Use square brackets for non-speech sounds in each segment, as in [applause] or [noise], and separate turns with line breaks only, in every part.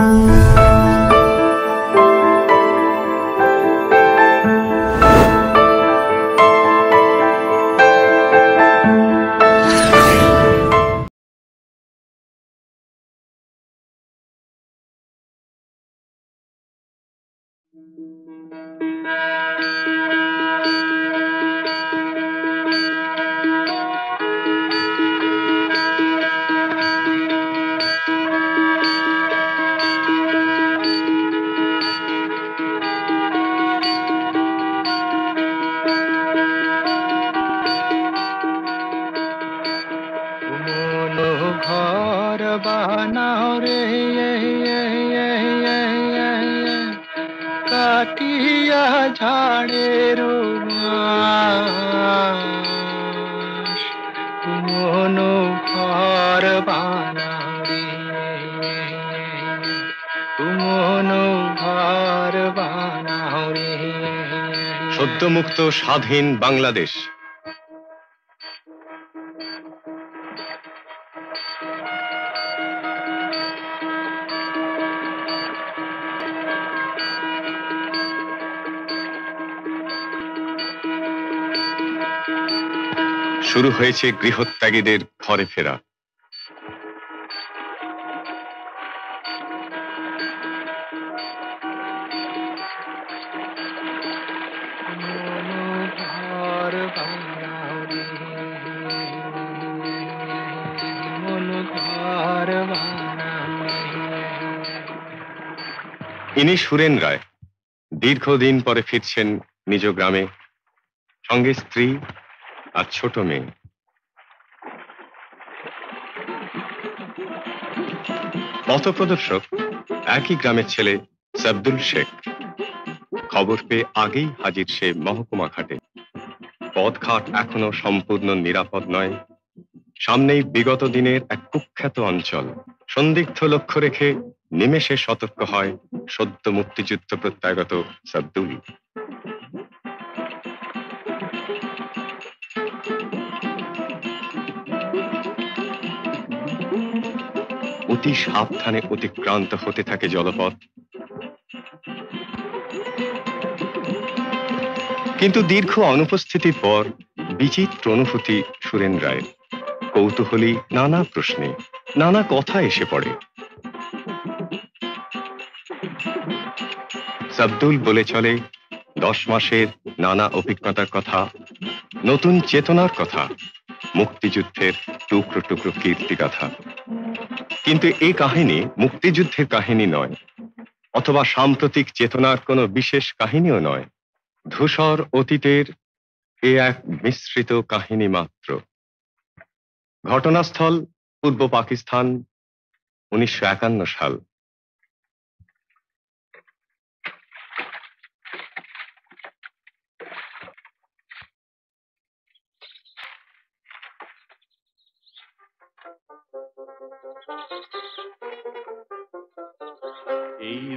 মনো
সদ্যমুক্ত স্বাধীন বাংলাদেশ। শুরু হয়েছে গৃহত্যাগীদের ঘরে ফেরা। ইনি সুরেন রায়। দীর্ঘদিন পরে ফিরছেন নিজ গ্রামে। সঙ্গে স্ত্রী আর ছোট মেয়ে। পথপ্রদর্শক, একই গ্রামের ছেলে সাবদুল শেখ। খবর পেয়ে আগেই হাজির সে মহকুমা ঘাটে। পথঘাট এখনও সম্পূর্ণ নিরাপদ নয়। সামনেই বিগত দিনের এক কুখ্যাত অঞ্চল। সন্দিগ্ধ লক্ষ্য রেখে নিমেষে সতর্ক হয় সদ্য মুক্তিযুদ্ধ প্রত্যাগত সাবদুল অতি সাবধানে অতিক্রান্ত হতে থাকে জলপথ। কিন্তু দীর্ঘ অনুপস্থিতির পর বিচিত্র অনুভূতি সুরেন রায় কৌতূহলী নানা প্রশ্নে, নানা কথা এসে পড়ে। সাবদুল বলে চলে, দশ মাসের নানা অভিজ্ঞতার কথা, নতুন চেতনার কথা, মুক্তিযুদ্ধের টুকরো টুকরো কীর্তিগাথা। কিন্তু এই কাহিনী মুক্তিযুদ্ধের কাহিনী নয়, অথবা সাম্প্রতিক চেতনার কোনো বিশেষ কাহিনীও নয়। ধূসর অতীতের এ এক মিশ্রিত কাহিনী মাত্র। ঘটনাস্থল পূর্ব পাকিস্তান, উনিশশো একান্ন সাল।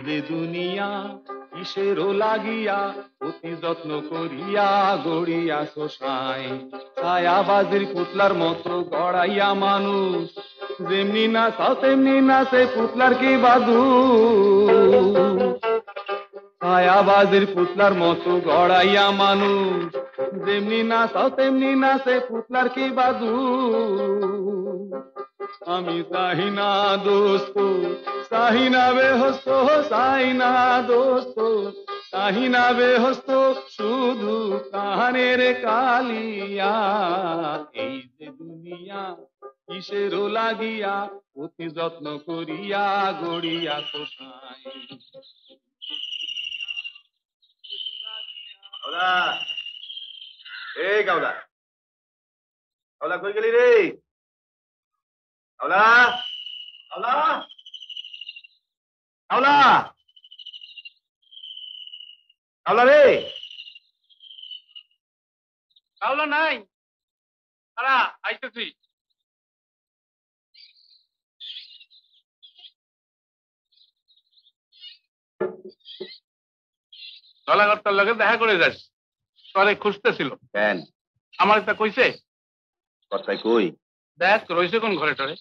যে দুনিয়া, কিসেরও লাগিয়া, অতি যত্ন করিয়া গড়িয়া শোষায় ছায়াবাজির পুতলার মতো গড়াইয়া মানুষ, যেমনি না তাও তেমনি না সে পুতলার কি বাদু ছায়াবাজির পুতলার মতো গড়াইয়া মানুষ, যেমনি না তাও তেমনি না সে পুতলার কি বাদু আমি চাহি না দোস্ত না বেহস্ত, চাই না দোস্ত, চাহি না বেহস্ত, শুধু কানের কালিয়া। এই যে দুনিয়া কিসেরও লাগিয়া, অতি যত্ন করিয়া গড়িয়া কোথায়?
এই গাওলা কই গেলি রে? গাওলা গাওলা গাওলা গাওলা রে
কাউলা নাই তারা আইতেছি গলাগর্তার লগে দেখা করে যাস তোরে খুঁজতেছিল
কেন
আমার একটা কইছে
কথাই কই
দেখ রইছে কোন ঘরে টরে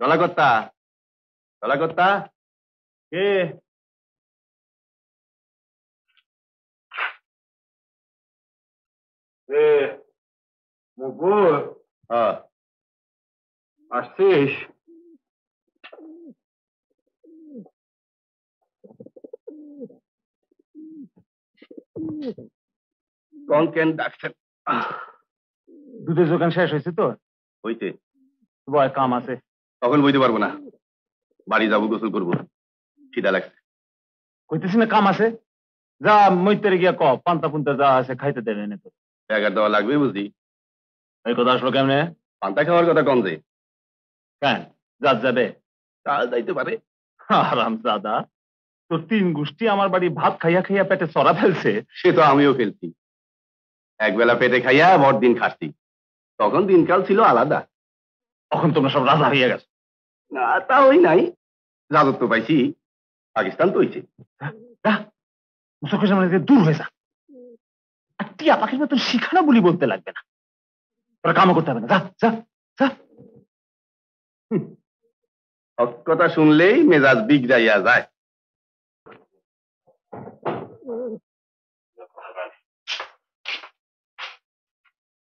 নলাকর্তা নলাকর্তা? কে?
মুকুল? আসছিস?
কোন কেন ডাকছেন।
দুধের দোকান শেষ হয়েছে তো?
হইতে
বয় কাম আছে।
তখন বইতে পারব না। বাড়ি যাব গোসল করব। খিদা লাগছে।
কইতেছি না কাম আছে? যা মইতেরে গিয়া ক পান্তা পুন্তা যা আছে খাইতে দেবে না তো।
এগার দেওয়া লাগবে বুঝি
এই কথা আসলো কেমনে?
পান্তা খাওয়ার কথা কম যে।
কেন? যা যাবে?
তা যাইতে পারে।
আরাম দাদা তোর তিন গোষ্ঠী আমার বাড়ি ভাত খাইয়া খাইয়া পেটে চড়া ফেলছে।
সে তো আমিও ফেলছি। একবেলা পেটে খাইয়া বড় দিন খাচ্ছি তখন দিনকাল ছিল আলাদা।
তখন তোমরা সব রাজা হইয়া গেছো।
না তা ওই নাই। রাজত্ব পাইছি পাকিস্তান তো হইছে
চোখের সামনে থেকে দূর হয়ে যা আর টিয়া পাখির মতন শিখানা বলি বলতে লাগবে না। তোরা কামও করতে হবে না। যা যা যা।
কথা শুনলেই মেজাজ বিগড়াইয়া যায়।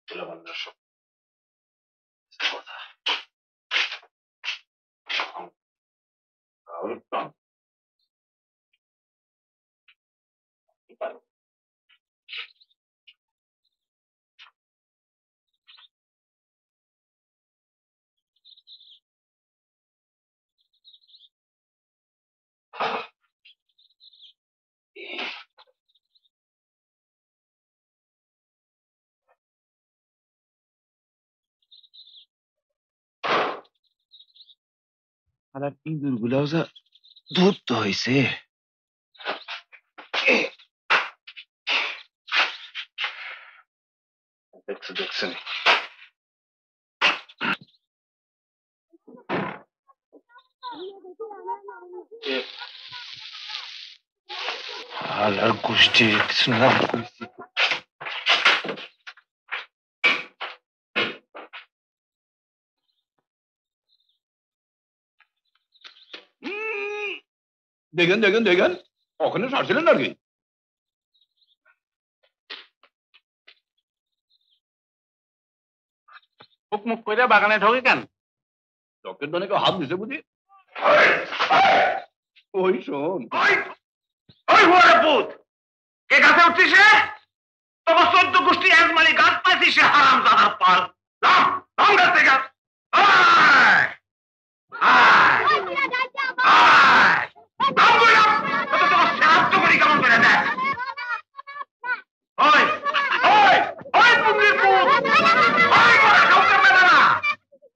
আর Come on. ইঁদুর গুলাও যা ধরতে হয়েছে দেখছ দেখছ আলার গোষ্ঠী কিছু না
দেখেন দেখেন দেখেন ওখানে সারছিলেন আর কি
মুখ মুখ করে বাগানে ঢোকে কেন
চকের দনে হাত দিছে বুঝি ওই শোন
ওই হুয়ারে পুত কে গাছে উঠছিস তোমার চোদ্দ গোষ্ঠী এক গাছ পাইছিস সে হারাম দাদা পাল লাম লাম গাছ থেকে আয় আয় আয় লাম কইলাম তো তোমার করি কেমন করে দেখ। ওই ওই ওই পুত্রের পুত। ওই করে কাউকে মেলে না।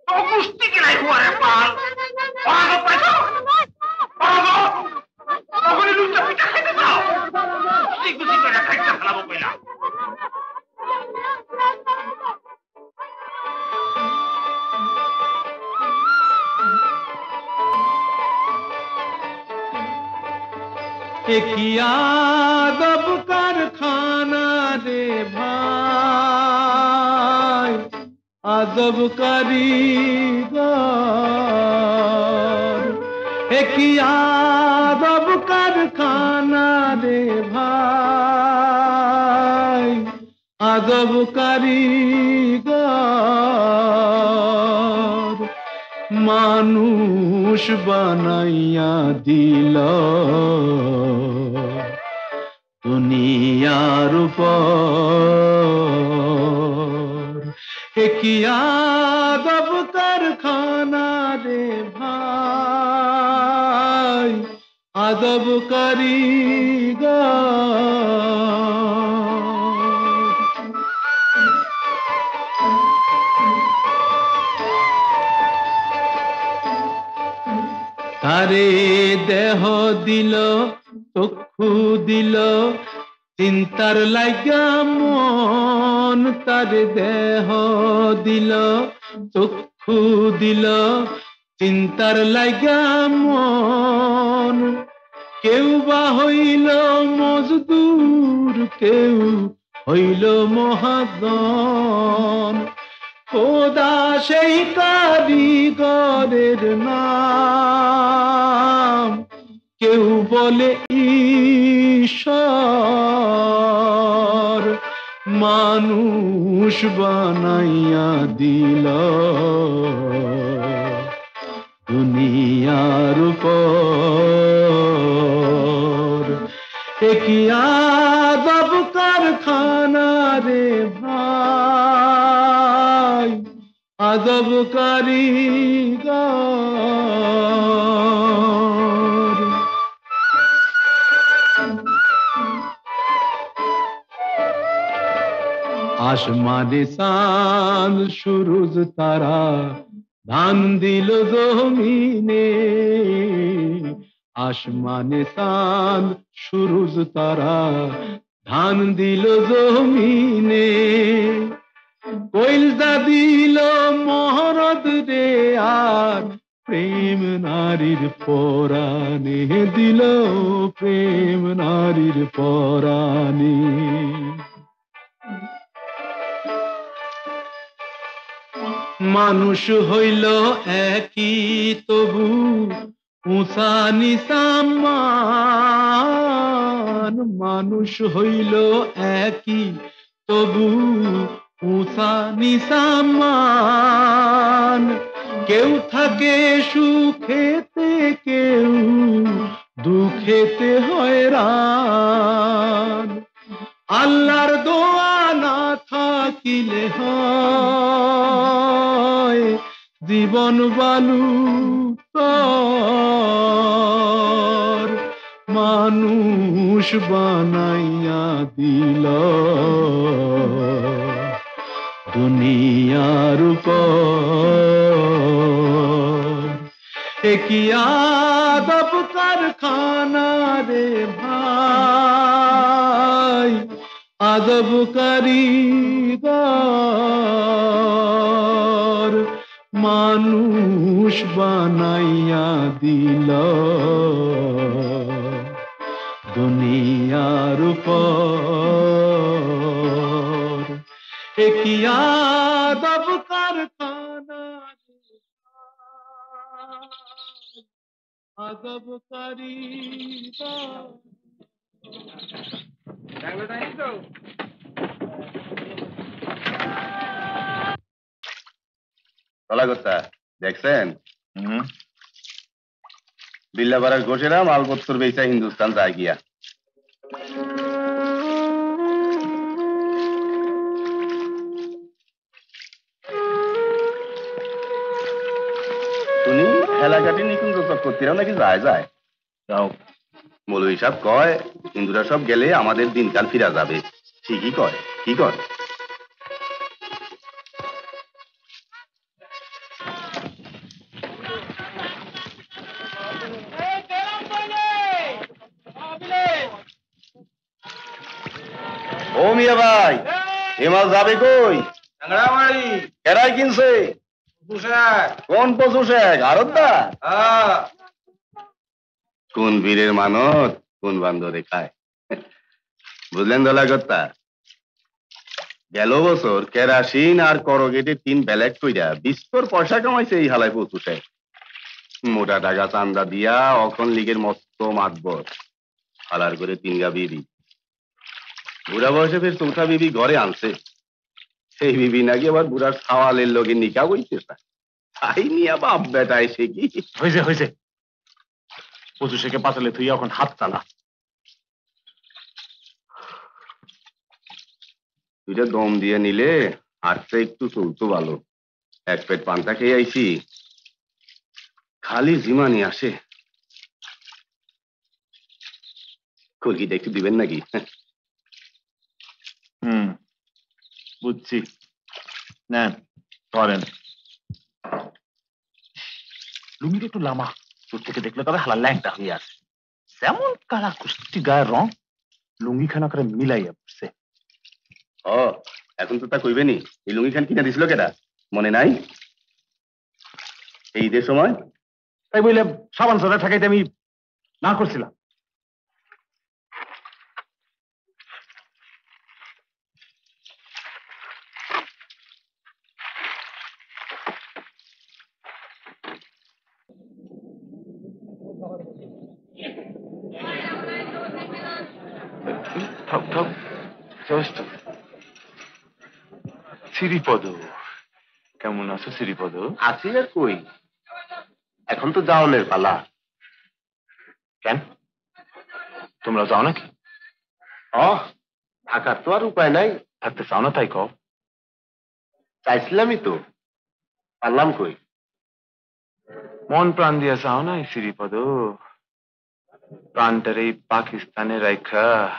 তো গোষ্ঠী কিলাই হুয়ারে পাল? পাগল পাইছো পাগল ওখানে লুচা পিঠা খাইতে চাও। কুচি কুচি করে খাইতে ফেলাবো কইলা।
কিয়া দব কারখানা রে ভাই? আদব কারিগর কি আদব কারখানা রে ভাই? আদব কারিগর মানুষ বানাইয়া দিল। দুনিয়ার উপর। একিয়া দব কারখানা রে ভাই আদব কারিগর তারে দেহ দিল চক্ষু দিল, চিন্তার লাগা মন, তার দেহ দিল, চক্ষু দিল, চিন্তার লাগা মন। কেউ বা হইল মজদুর, কেউ হইল মহাদন খোদা সেই কারিগরের নাম। কেউ বলে, ঈশ্বর, মানুষ বানাইয়া দিল। দুনিয়ার উপর একই আদব কারখানা রে ভাই? আদব কারিগর আসমানে চাঁদ, সুরুজ তারা ধান দিল জমিনে। আসমানে চাঁদ, সুরুজ তারা ধান দিল জমিনে। কইলদা দিল মহরদ রে, আর প্রেম নারীর পরাণে দিল প্রেম নারীর পরাণে। মানুষ হইল একই, তবু উঁচা নিসামান মানুষ হইল একই, তবু উঁচা নিসামান। কেউ থাকে সুখেতে, কেউ দুঃখেতে হয়রান। আল্লাহর দোয়া না থাকিলে হয়। জীবন বালু মানুষ বানাইয়া দিল। দুনিয়ার উপর। একই আদব কারখানা রে ভাই? আদব কারিগর মানুষ বানাইয়া দিল। দুনিয়ার উপর একই আদব কারখানা রে? ভাই, আদব কারিগর
কলাকর্তা দেখছেন? বিল্লাপাড়ার ঘোষেরা মালপত্তর বেচা হিন্দুস্তান যায় গিয়া। শুনি এলাকাটি নিকুঞ্জ চক্রবর্তীরাও নাকি যায় যায়? যাও। মৌলভী সাহেব কয় হিন্দুরা সব গেলে আমাদের দিনকাল ফিরা যাবে। ঠিকই কয় কি কয়? এ মাছ যাবে কই?
টাঙ্গামারি
কেরাই কিনছে? কোন পশু শেখ
হ্যাঁ।
কোন বীরের মানত কোন বান্দরে খায়? বুঝলেন দলাগত্তা? গেল বছর কেরাসিন আর করগেটে তিন ব্যালেক কইরা বিস্তর পয়সা কামাইছে এই হালায় পশু শেখ মোটা টাকা চান্দা দিয়া অখন লীগের মস্ত মাতবর। হালার করে তিন গা বিবি বুড়া বয়সে ফের চৌথা বিবি ঘরে আনছে। সেই বিবি নাকি আবার বুড়ার সাওয়ালের লগে নিকা বইতে তাই নিয়ে বাপ বেটা এসে কি?
হয়েছে হয়েছে পশু শেখে পাতালে তুই এখন হাত চালা
দুইটা দম দিয়ে নিলে হাতটা একটু চলতো ভালো। এক পেট পান্তা খেয়ে আইছি। খালি জিমানি আসে। কলকিটা একটু দিবেন নাকি
হুম বুঝছি নেন ধরেন লুঙ্গিটা একটু লামা দূর থেকে দেখলে তবে হালা ল্যাংটা হয়ে আছে যেমন কালা কুস্তি গায়ের রং লুঙ্গি খানা করে মিলাইয়া বসছে
ও এখন তো তা কইবেনি এই লুঙ্গি খান কিনা দিছিল কেটা মনে নাই এই ঈদের সময়
তাই বললে সাবান সাদা ঠেকাইতে আমি না করছিলাম
থাক থাক জাস্ট শ্রীপদ কেমন আছো শ্রীপদ
আছি আর কই? এখন তো যাওনের পালা।
কেন? তোমরা যাও নাকি?
থাকার তো আর উপায় নাই।
থাকতে চাও না তাই কও।
চাইছিলামই তো। পারলাম কই?
মন প্রাণ দিয়া চাও না শ্রীপদ। প্রাণটারে পাকিস্তানে রাখা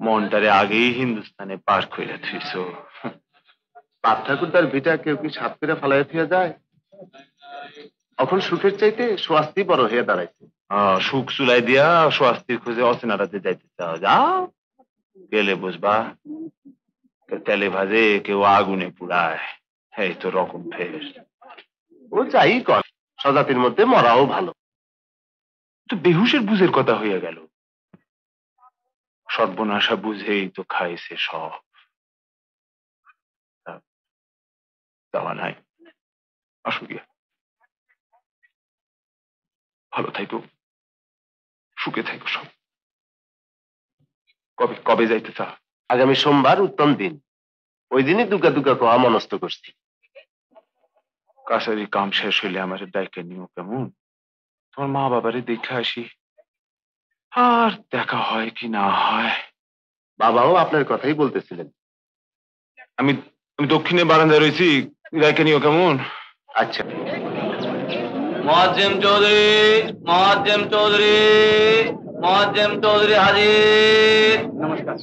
মনটারে আগেই হিন্দুস্তানে পার কইরা থুইছো।
বাপ ঠাকুর তার ভিটা কেউ কি সাত করে ফালাই ফিরে যায়? এখন সুখের চাইতে স্বাস্তি বড় হয়ে দাঁড়াইছে।
সুখ চুলাই দিয়া স্বাস্থ্যের খোঁজে অচেনারাতে যাইতে চাও যাও। গেলে বুঝবা কেউ তেলে ভাজে কেউ আগুনে পুড়ায়। এই তো রকম ফের।
ও যাই কর সজাতির মধ্যে মরাও ভালো।
তো বেহুশের বুঝের কথা হইয়া গেল। সর্বনাশা বুঝেই তো খাইছে সব তা- যাওয়া নাই। আসো গিয়া। ভালো থাইকো সুখে থাইকো সব। কবে কবে যাইতে চা
আগামী সোমবার উত্তম দিন। ওই দিনই দুগা দুগা কোয়া মনস্থ করছি।
কাছারি কাম শেষ হইলে আমার ডাইকে নিও কেমন? তোমার মা বাবারে দেখে আসি। আর দেখা হয় কি না হয়?
বাবাও আপনার কথাই বলতেছিলেন।
আমি আমি দক্ষিণে বারান্দায় রয়েছি ডাইকে নিও কেমন
আচ্ছা
মহাজেম চৌধুরী মহাজেম চৌধুরী মহাজেম চৌধুরী হাজির নমস্কার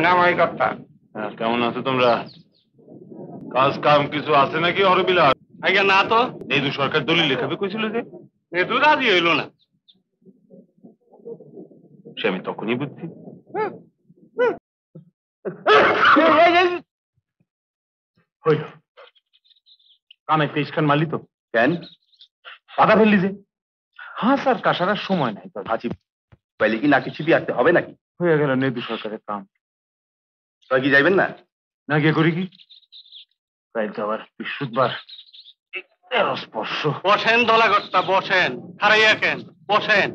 নামাই কথা
হ্যাঁ, কেমন আছো তোমরা কাজ কাম কিছু আছে নাকি হরবিলাস
আগে না তো।
এই দু সরকার দলিল লেখাবে কইছিল যে?
এটু রাজি হইল না।
সে আমি তখনই বুঝছি। হইল কানে তেইশ খান মারলি তো।
কেন?
পাতা ফেললি যে। হ্যাঁ স্যার কাসারার সময় নাই তো
হাঁচি পাইলে কি নাকি ছিপি আসতে হবে নাকি?
হয়ে গেল নেদু সরকারের কাম।
তুই কি যাইবেন না?
না গিয়ে করি কি? তাই তো আবার বৃহস্পতিবার। তেরো স্পর্শ
বসেন দলাগট্টা বসেন হারাইয়া কেন? বসেন।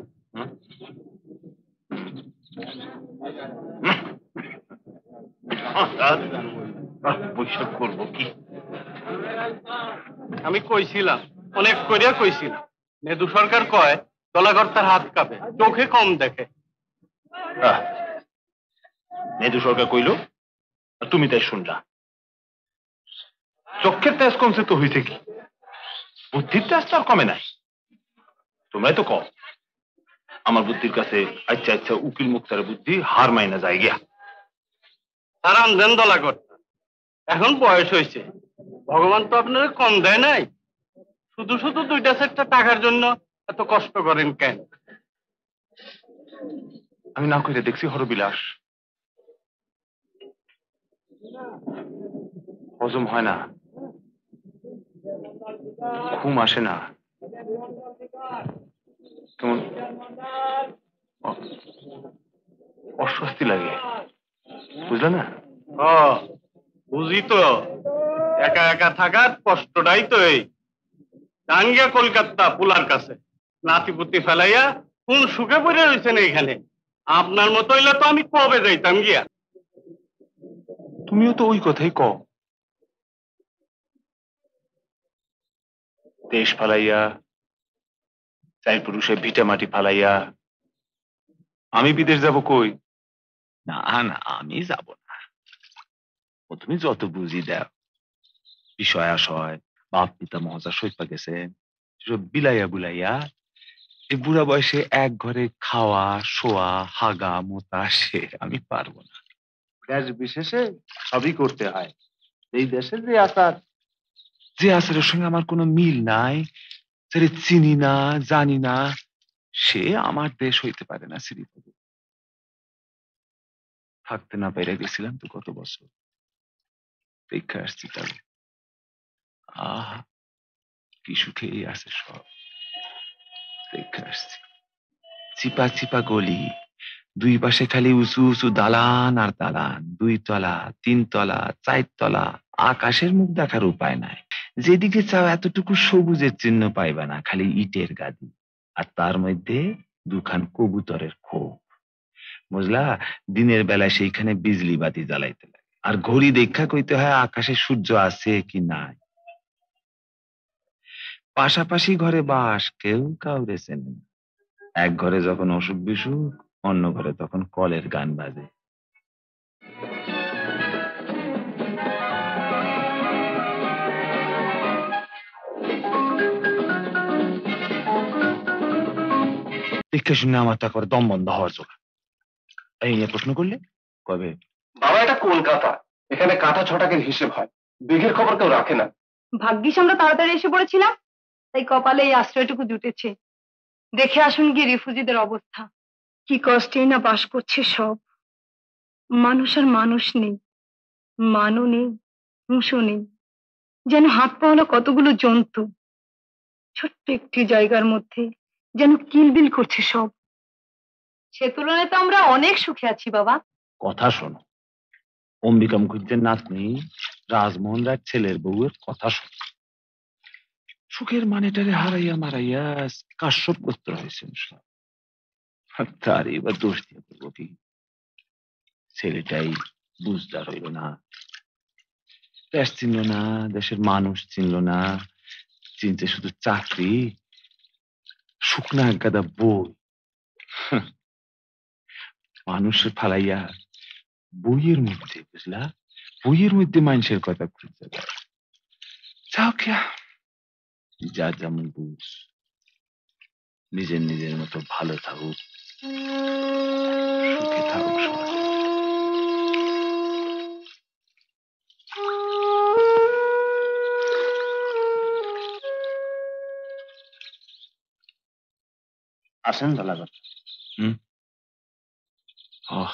বৈশাখ করব কি?
আমি কইছিলাম অনেক করিয়া কইছিলাম। নেদু সরকার কয় দলাগর্তার হাত কাঁপে চোখে কম দেখে।
নেদু সরকার কইল তুমি তাই শুনলা? চক্ষের তেজ কমছে তো হইছে কি? বুদ্ধির তো আর কমে নাই। তোমরাই তো কম আমার বুদ্ধির কাছে আচ্ছা আচ্ছা উকিল মুক্তার বুদ্ধি হার মাইনা যায় গিয়া।
আর আনবেন দলাগট্টা এখন বয়স হয়েছে ভগবান তো আপনার কম দেয় নাই। শুধু শুধু দুইটা চারটা টাকার জন্য এত কষ্ট করেন কেন?
আমি না কইলে দেখছি হরবিলাস। হজম হয় না। ঘুম আসে না। কেমন অস্বস্তি লাগে। বুঝলে না?
বুঝি তো। একা একা থাকার কষ্টটাই তো এই। যান গিয়া কলকাতা পুলার কাছে। নাতিপুতি ফেলাইয়া কোন সুখে পড়ে রয়েছেন এইখানে। আপনার মতো হইলে তো আমি কবে যাইতাম গিয়া?
তুমিও তো ওই কথাই কও। দেশ ফালাইয়া চাই পুরুষে ভিটা মাটি ফালাইয়া। আমি বিদেশ যাব কই?
না না আমি যাব না। ও তুমি যত বুঝি দাও। বিষয় আশয় বাপ পিতা মহাজা সৈপা গেছেন সেসব বিলাইয়া বুলাইয়া এই বুড়া বয়সে এক ঘরে খাওয়া শোয়া হাগা মোতা সে আমি পারব না।
দেশ বিশেষে সবই করতে হয়। এই দেশের যে আচার
যে আসরের সঙ্গে আমার কোনো মিল নাই যারে চিনি না, জানি না, সে আমার দেশ হইতে পারে না শ্রীপদ। থাকতে না পেরে গেছিলাম তো কত বছর? দেখে আসছি তবে আহ, কি সুখেই আছে সব। দেখে আসছি। চিপা চিপা গলি, দুই পাশে খালি উঁচু উঁচু দালান আর দালান, দুই তলা, তিন তলা, চার তলা, আকাশের মুখ দেখার উপায় নাই। যেদিকে চাও এতটুকু সবুজের চিহ্ন পাইবা না, খালি ইটের গাদি। আর তার মধ্যে দুখান কবুতরের খোপ। বুঝলা? দিনের বেলায় সেইখানে বিজলি বাতি জ্বালাইতে লাগে। আর ঘড়ি দেখা কইতে হয় আকাশে সূর্য আছে কি নাই। পাশাপাশি ঘরে বাস কেউ কাউরে চেনে এক ঘরে যখন অসুখ বিসুখ অন্য ঘরে তখন কলের গান বাজে। দেখে শুনে আমার তা করে দম বন্ধ হওয়ার জোগাড়। এই নিয়ে প্রশ্ন করলে? কবে?
বাবা এটা কলকাতা। এখানে কাঁথা ছটাকের হিসেব হয়। বিঘের খবর কেউ রাখে না।
ভাগ্যিস আমরা তাড়াতাড়ি এসে পড়েছিলাম। তাই কপালে এই আশ্রয়টুকু জুটেছে। দেখে আসুন গিয়ে রিফুজিদের অবস্থা। কি কষ্টেই না বাস করছে সব। মানুষ আর মানুষ নেই। মানও নেই হুঁশও নেই। যেন হাত পাওয়ালা কতগুলো জন্তু। ছোট্ট একটি জায়গার মধ্যে যেন কিলবিল করছে সব। সে তুলনায় তো আমরা অনেক সুখে আছি বাবা।
কথা শোনো। অম্বিকা মুখুজ্জের নাতনি রাজমোহন রায় ছেলের বউয়ের কথা শোনো। সুখের মানেটারে হারাইয়া মারাইয়া কাশ্যপ গোত্র হয়েছেন সব তার এবার দোষ দিয়ে করব কি? ছেলেটাই বুঝদার হইল না। দেশ চিনল না দেশের মানুষ চিনল না। চিনতে শুধু চাকরি শুকনা গাদা বই। মানুষের ফালাইয়া বইয়ের মধ্যে, বুঝলা? বইয়ের মধ্যে মানুষের কথা খুঁজতে যাও কিয়া যা যেমন বুঝ। নিজের নিজের মতো ভালো থাকুক, সুখে থাকুক সবাই
আসেন দলাগত
ওহ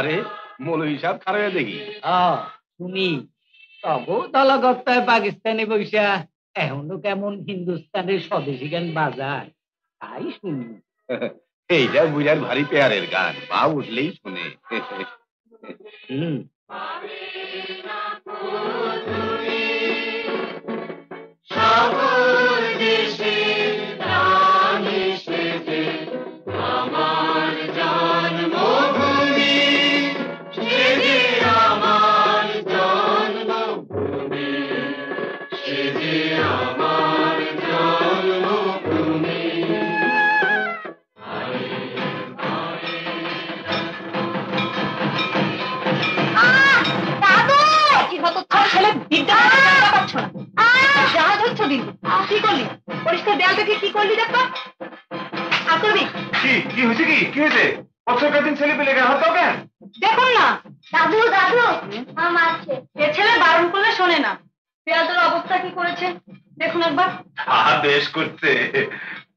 আরে মৌলভী সাহেব খারাপ দেখি।
শুনি। তবু দলগত্তায় পাকিস্তানে বৈশা এখনও কেমন হিন্দুস্তানের স্বদেশী গান বাজায়? তাই শুনি। [laughs]
এইটা বুঝার ভারী পেয়ারের গান বা উঠলেই শুনে।
হুম।
জাহাজ কি করলি? পরিষ্কার দেয়ালটাকে কি করলি দেখো? আর করবি?
কি কি হয়েছে কি? কি হয়েছে? বছর দিন ছেলে পেলে হাত দাও কেন?
দেখুন না। দাদু দাদু। আমার এ ছেলে বারণ করলে শোনে না। পেয়াদের অবস্থা কি করেছে? দেখুন একবার।
বেশ করছে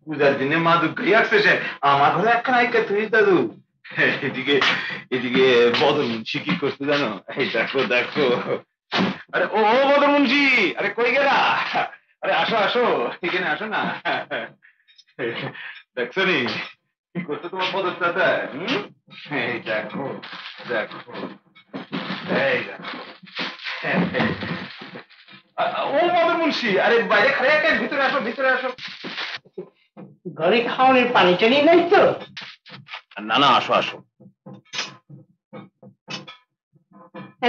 পূজার দিনে মা দুঃখই আসছে সে আমার ঘরে একখান আইকা তুই দাদু। এদিকে এদিকে মুন্সি কি করছে জানো? এই দেখো দেখো। আরে ও বদর মুন্সি আরে কই গেলা? আরে আসো আসো এখানে আসো না। দেখছ নি? কি করছে তোমার বদর দাদা এই দেখো দেখো এই দেখো ও মদর মুন্সি আরে বাইরে খালি একটা ভিতরে আসো ভিতরে আসো।
ঘরে খাওয়ানোর পানি টানি নাই তো?
না না আসো আসো।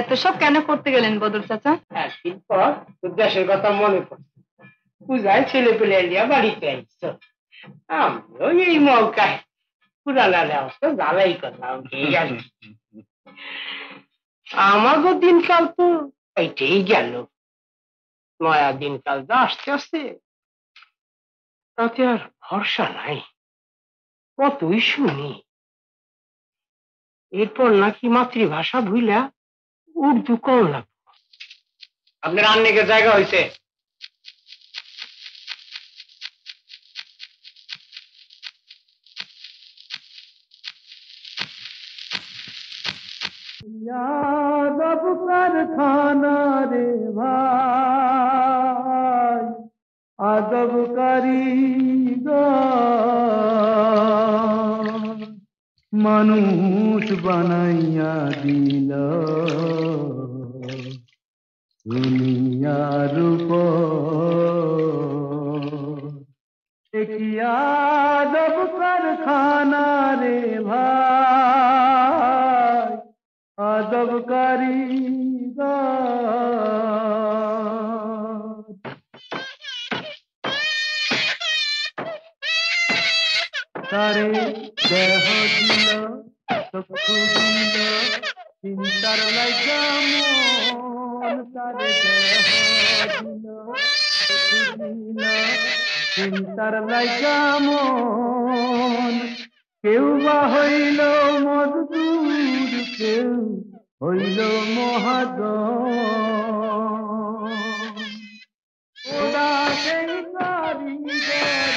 এত সব কেন করতে গেলেন বদর চাচা?
একদিন পর তোর দেশের কথা মনে পড়ছে। পূজায় ছেলে পেলে নিয়ে বাড়িতে আইছো আমিও এই মৌকায়। পুরানা ব্যবস্থা জ্বালাই করলাম এই আর কি। আমাগো দিনকাল তো এইটাই গেল। নয়া দিনকাল তো আসতে আসতে তাতে আর ভরসা নাই।
কতই শুনি। এরপর নাকি মাতৃভাষা ভুইলা উর্দু কম লাগবে। আপনার আন্নিকের জায়গা হয়েছে
যাদব কারখানা রে ভাই আদব কারিগর মানুষ বানাইয়া দিল দুনিয়ার উপর একিয়া দব কারখানা কারিগর তারে দেহ দিল চক্ষু দিল চিন্তার লাগা তারে দেহ দিল চক্ষু দিল চিন্তার লাগা কেউ বা হইল মজদুর কেউ হইল মহাজন। ওরা সেই কারিগরের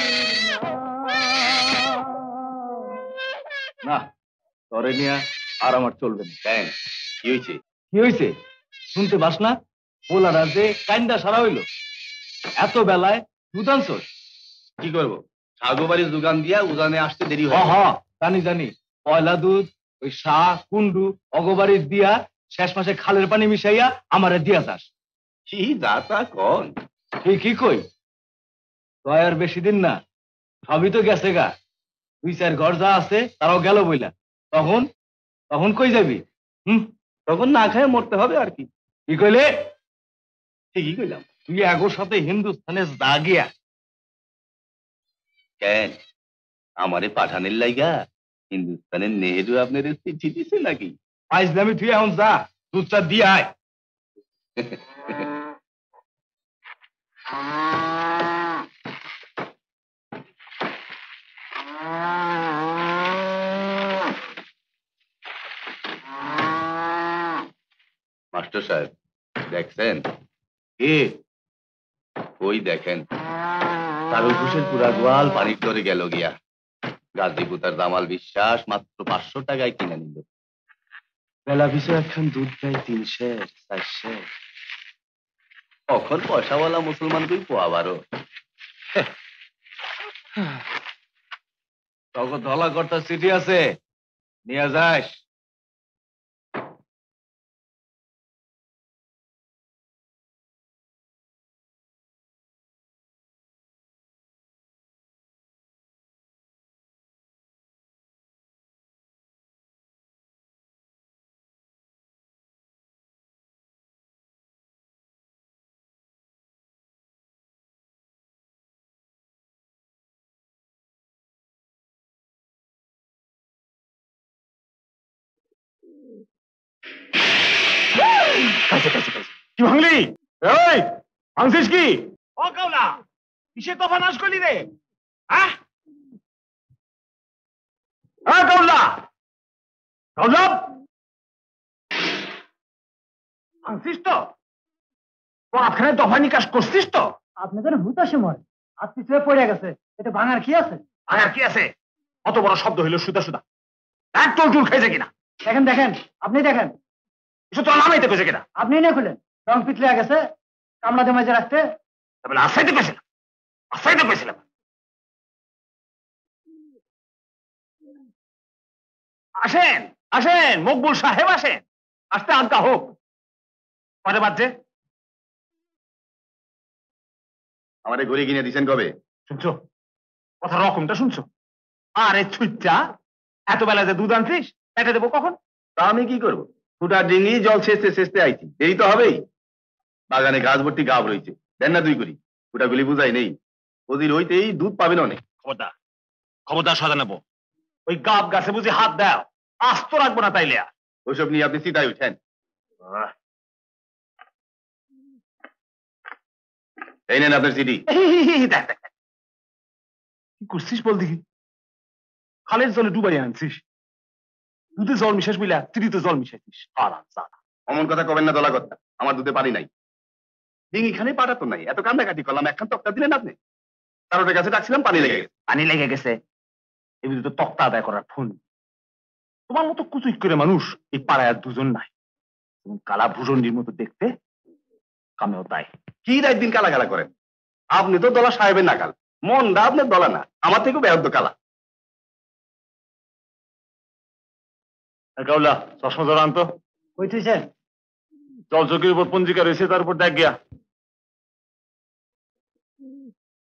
না তরে নিয়া আর আমার চলবে না।
কেন কি হয়েছে
কি হয়েছে শুনতে পাস না? পোলারা যে কাইন্দা সারা হইল। এত বেলায় দুধ
কি করব? সাগোবাড়ির দোকান দিয়া উজানে আসতে দেরি
হ
হয়
হ জানি জানি। পয়লা দুধ ওই শাহ কুন্ডু অগবাড়ির দিয়া শেষ মাসে খালের পানি মিশাইয়া আমারে দিয়া যাস।
কি যা তা কন
ঠিকই কই? তয় আর বেশি দিন না সবই তো গেছে গা। দুই চার ঘর যা আছে তারাও গেল বইলা। তখন তখন কই যাবি? হুম?
তখন না খায় মরতে হবে আর কি।
কি কইলে?
ঠিকই কইলাম।
তুই এগোর সাথে হিন্দুস্তানে যা গিয়া।
কেন? আমারে পাঠানের লাইগা হিন্দুস্তানের নেহেরু আপনার চিঠি দিছে নাকি?
আইসলামি তুই এখন যা দুধটা দিয়ে আয়।
মাস্টার সাহেব দেখছেন? কে? ওই দেখেন। তার ঘোষের পুরা গোয়াল পানির দরে গেল গিয়া। গাজীপুতার দামাল বিশ্বাস মাত্র পাঁচশো টাকায় কিনে নিল। বেলা পিছু একখান দুধ দেয় চার চারশে কখন পয়সাওয়ালা মুসলমান তুই পোয়াবারও
তখন ধলা কর্তার চিঠি আছে। নিয়ে যাস। কি ভাঙলি? এই ভাঙছিস কি? ও কাউলা কিসে তো ফানাস করলি রে? হ্যাঁ? হ্যাঁ কাউলা কাউলা ভাঙছিস তো? মাঝখানে দফা নিকাশ করছিস তো?
আপনি যেন হুতা সময় হাত পিছনে পড়ে গেছে। এটা ভাঙার কি আছে?
আর কি আছে? অত বড় শব্দ হইল সুদা সুদা। এক টুল টুল খাইছে কিনা?
দেখেন দেখেন আপনি দেখেন।
এসব তো নামাইতে পেয়েছে কিনা
আপনি না খুলেন রং পিছলে গেছে কামলা জমাইছে রাখতে।
তাহলে আসাইতে পেয়েছিলাম আসাইতে পেয়েছিলাম আসেন আসেন মকবুল সাহেব আসেন। আসতে আজ্ঞা হোক কয়টা বাজছে?
আমারে ঘুরে কিনে দিছেন কবে?
শুনছো? কথা রকমটা শুনছো? আরে ছুচ্চা এত বেলা যে দুধ আনছিস পেটে দেবো কখন?
তা আমি কি করব? ফুটা ডিঙি জল ছেঁচতে ছেঁচতে আইছি। দেরি তো হবেই। বাগানে গাছ ভর্তি গাব রয়েছে। দেন না দুই করি। ফুটাগুলি বুঝাই নেই। ওদির হইতেই দুধ পাবেন অনেক।
খবরদার। খবরদার সাজা নেব। ওই গাব গাছে বুঝি হাত দাও। আস্ত রাখব না তাইলে
ওইসব নিয়ে আপনি চিতায় উঠেন। এই নেন আপনার চিঠি।
কি করছিস বল দেখি।
খালের জলে ডুবাই আনছিস। দুধে জল মিশাস বইলা চিঠিতে জল মিশাইছিস সারা
অমন কথা কবেন না দলা কথা আমার দুধে পানি নাই। ডিঙ্গি খানে পাটা তো নাই এত কান্দাকাটি করলাম একখান তক্তা দিলেন আপনি? কারোর কাছে ডাকছিলাম পানি লেগে গেছে।
পানি লেগে গেছে। এমনি তো তক্তা আদায় করার ফোন। তোমার মতো কুচুই করে মানুষ এই পাড়ায় আর দুজন নাই। কালা ভুজন্ডির মতো দেখতে কামেও তাই।
কি রাত দিন কালা কালা করেন আপনি তো দলা সাহেবের নাকাল মন দা আপনার দলা না আমার থেকেও বেহদ্দ কালা।
কাউলা চশমা ধরা আনতো।
কইতেছেন
জল চৌকির উপর পঞ্জিকা রয়েছে তার উপর দেখ গিয়া।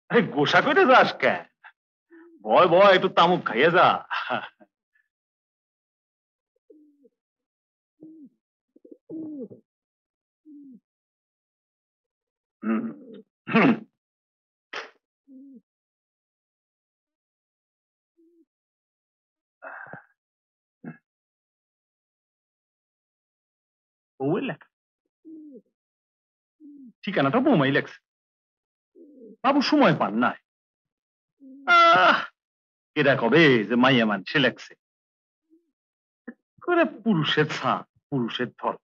আরে গোসা করে যাস কেন ভয় ভয় একটু তামুক খাইয়ে যা। হুম। বউয়ের লেখা। ঠিকানাটা বৌমাই লেখছে। বাবু সময় পান এরা কবে যে মাইয়া মানছে লেখছে। করে পুরুষের ছা পুরুষের ধর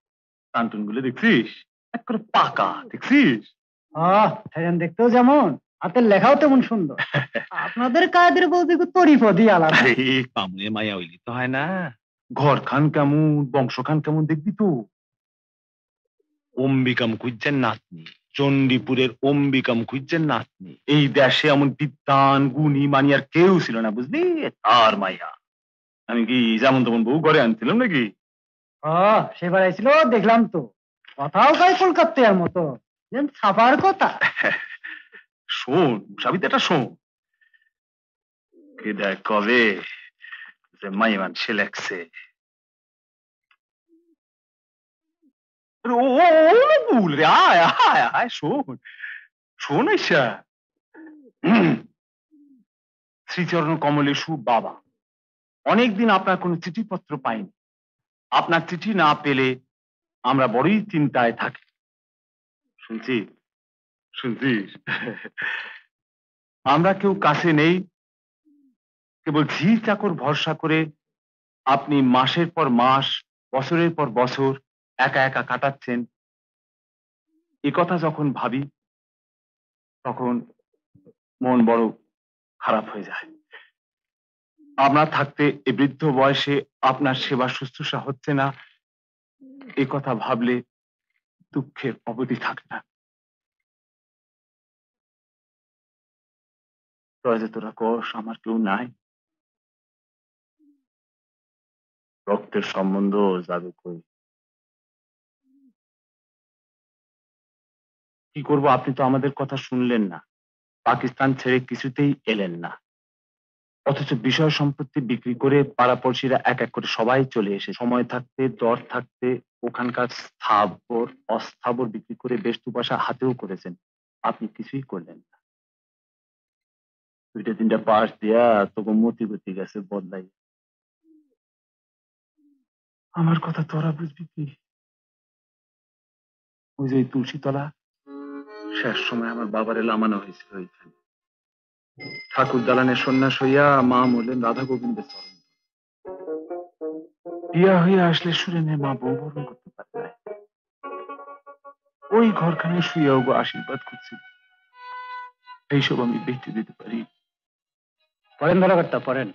টানটুনগুলো দেখছিস? এক করে পাকা দেখছিস?
আহ দেখতেও যেমন হাতের লেখাও তেমন সুন্দর। [laughs] আপনাদের কায়দের বলতে তরিফদি আলাদা?
কামড়ে মায়া হইলি তো হয় না। ঘর খান কেমন বংশ খান কেমন দেখবি তো? অম্বিকাম খুঁজছেন নাতনি। চণ্ডীপুরের অম্বিকাম খুঁজছেন নাতনি। এই দেশে এমন বিদ্যান গুণী মানি আর কেউ ছিল না বুঝলি? তার মাইয়া আমি কি যেমন তেমন বউ ঘরে আনছিলাম নাকি?
সেবার আইছিল দেখলাম তো। কথাও কয় কলকাতার মতো। ছাপার কথা।
শোন সাবিত এটা শোন। কে দেখ কবে যে মাইমান সে লেখছে। শ্রীচরণ কমলেশু বাবা। অনেকদিন আপনার কোনো চিঠিপত্র পাইনি। আপনার চিঠি না পেলে আমরা বড়ই চিন্তায় থাকি। শুনছি শুনছিস? আমরা কেউ কাছে নেই। কেবল ঝি চাকর ভরসা করে আপনি মাসের পর মাস, বছরের পর বছর একা একা কাটাচ্ছেন। এ কথা যখন ভাবি, তখন মন বড় খারাপ হয়ে যায়। আপনার থাকতে এ বৃদ্ধ বয়সে আপনার সেবা শুশ্রূষা হচ্ছে না। এ কথা ভাবলে দুঃখের অবধি থাকে না। তোরা কষ আমার কেউ নাই। রক্তের সম্বন্ধ যাবে কই কি করব আপনি তো আমাদের কথা শুনলেন না। পাকিস্তান ছেড়ে কিছুতেই এলেন না। অথচ বিষয় সম্পত্তি বিক্রি করে পাড়াপড়শিরা এক এক করে সবাই চলে এসে সময় থাকতে, দর থাকতে, ওখানকার স্থাবর, অস্থাবর বিক্রি করে বেশ দুপাশা হাতেও করেছেন। আপনি কিছুই করলেন না। দুইটা তিনটা পাশ দিয়া তোকে মতি গতি গেছে, বদলাই। আমার কথা তোরা বুঝবি কি? ওই যে তুলসী তলা শেষ সময় আমার বাবারে লামানো হয়েছিল ওইখানে ঠাকুর দালানের সন্ন্যাস হইয়া মা মরলেন রাধা গোবিন্দের চরণ। বিয়া হইয়া আসলে সুরেনে মা বউ বরণ করতে পারে নাই। ওই ঘরখানে শুইয়া ওগো আশীর্বাদ করছিল এইসব আমি দেখতে দিতে পারি।
পড়েন ধরা কর্তা পড়েন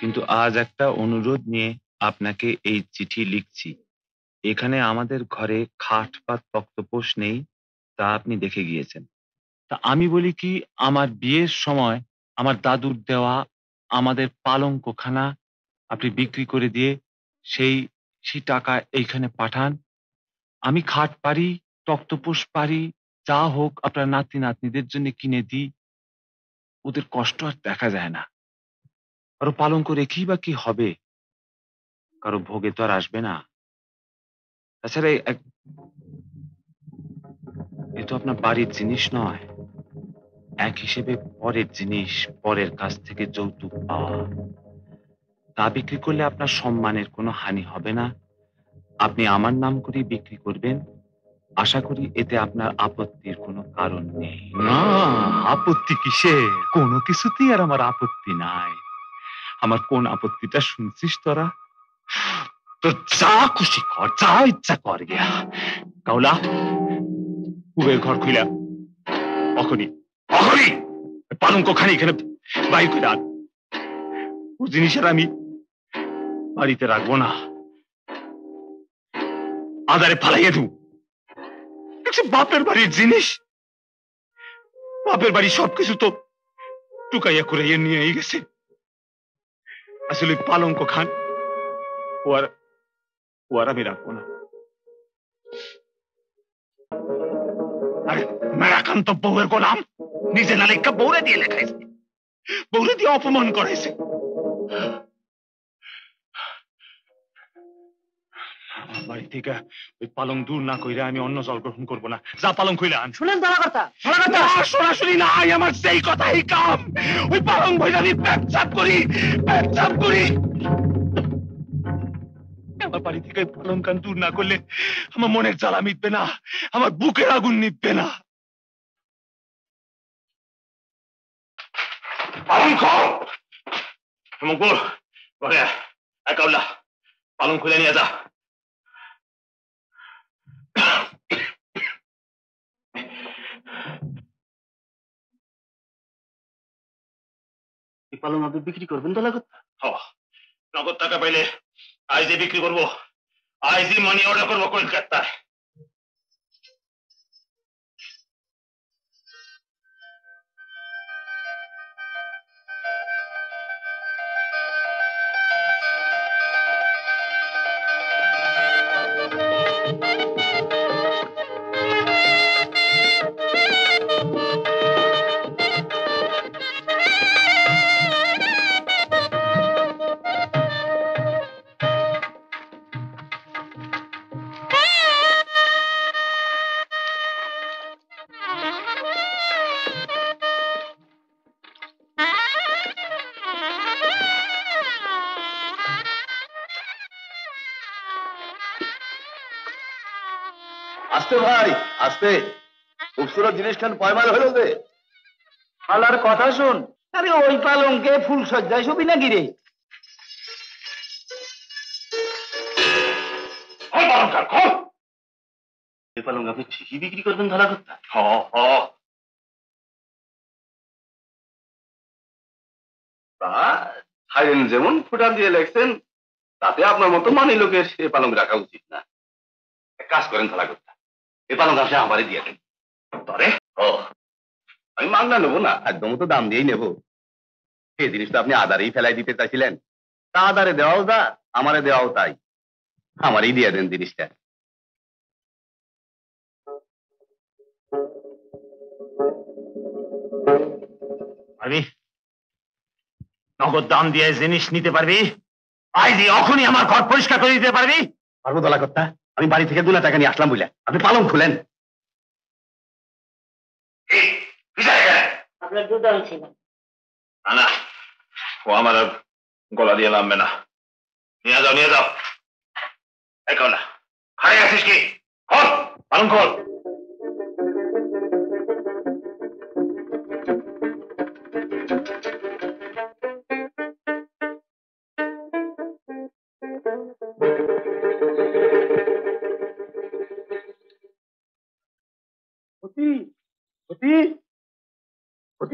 কিন্তু আজ একটা অনুরোধ নিয়ে আপনাকে এই চিঠি লিখছি। এখানে আমাদের ঘরে খাট বা তক্তপোষ নেই, তা আপনি দেখে গিয়েছেন। তা আমি বলি কি, আমার বিয়ের সময় আমার দাদুর দেওয়া আমাদের পালঙ্কখানা আপনি বিক্রি করে দিয়ে সেই সেই টাকা এইখানে পাঠান। আমি খাট পারি তক্তপোষ পারি যা হোক আপনার নাতি নাতনিদের জন্য কিনে দিই। ওদের কষ্ট আর দেখা যায় না। কারও পালন করে কি বা কি হবে? কারও ভোগে তো আর আসবে না। তাছাড়া এ তো আপনার বাড়ির জিনিস নয়। এক হিসেবে পরের জিনিস, পরের কাছ থেকে যৌতুক পাওয়া। তা বিক্রি করলে আপনার সম্মানের কোনো হানি হবে না। আপনি আমার নাম করে বিক্রি করবেন।
আশা করি এতে আপনার আপত্তির কোনো কারণ নেই। না, আপত্তি কিসে? কোনো কিছুতেই আর আমার আপত্তি নাই। আমার কোন আপত্তিটা শুনছিস তোরা? তো যা খুশি কর যা ইচ্ছা কর গিয়া কাউলা উবের ঘর খুইলা অখনি অখনি পালঙ্ক খানি এখানে বাই করে আন ও জিনিসের আমি বাড়িতে রাখব না আদারে ফালাইয়ে দু বাপের বাড়ির জিনিস বাপের বাড়ি সবকিছু তো টুকাইয়া করে নিয়ে গেছে আসলে পালঙ্ক খান ও আর ও আর আমি রাখব না আরে মেরাকান্ত বউয়ের গোলাম? নিজে না লেখা বউরে দিয়ে লেখাইছে। বউরে দিয়ে অপমান করাইছে। আমার বাড়ি থেকে ওই পালং দূর না কইরা আমি অন্য জল গ্রহণ করব না। যা পালং কইলে আন।
শুনেন
না, সরাসরি নাই আমার সেই কথাই কাম। ওই পালং বইটা আমি করি পেচ্ছাপ করি। আমার বাড়ি থেকে ওই কান দূর না করলে আমার মনের জ্বালা মিটবে না আমার বুকের আগুন নিববে না। পালং খাও মঙ্গল ঘরে একাউলা পালং খুলে নিয়ে যা।
এই পালং আপনি বিক্রি করবেন দলাকর্তা
হ, নগদ টাকা পাইলে আইজি বিক্রি করব আইজি মানি অর্ডার করব কলকাতায়
আসতে খুবসুরত জিনিস খান পয়মাল হলো যে
আলার কথা শুন। আরে ওই পালঙ্কে ফুল সজ্জায় ছবি নাকি রে?
এই পালং আপনি ঠিকই বিক্রি করবেন দলাকর্তা
হ হ।
তা যেমন ফুটান দিয়ে লেখছেন তাতে আপনার মতো মানি লোকের সে পালং রাখা উচিত না। কাজ করেন দলাকর্তা এ পালং আপনি আমারই দিয়ে দেন। তরে? ও আমি মাংনা নেব না। একদম তো দাম দিয়েই নেব। এই জিনিসটা আপনি আদারেই ফেলাই দিতে চাইছিলেন। তা আদারে দেওয়াও দা আমারে দেওয়াও তাই। আমারই দিয়ে দেন জিনিসটা।
পারবি? নগদ দাম দিয়ে জিনিস নিতে পারবি? আইজি এখনই আমার ঘর পরিষ্কার করে দিতে পারবি?
পারব দলাকর্তা। আমি বাড়ি থেকে দুলা টাকা নিয়ে আসলাম বুঝলে। আপনি পালং খুলেন।
আপনার দুদল ছিল।
না না ও আমার আর গলা দিয়ে নামবে না। নিয়ে যাও নিয়ে যাও। এখন না খাই আছিস কি? খোল পালন খোল।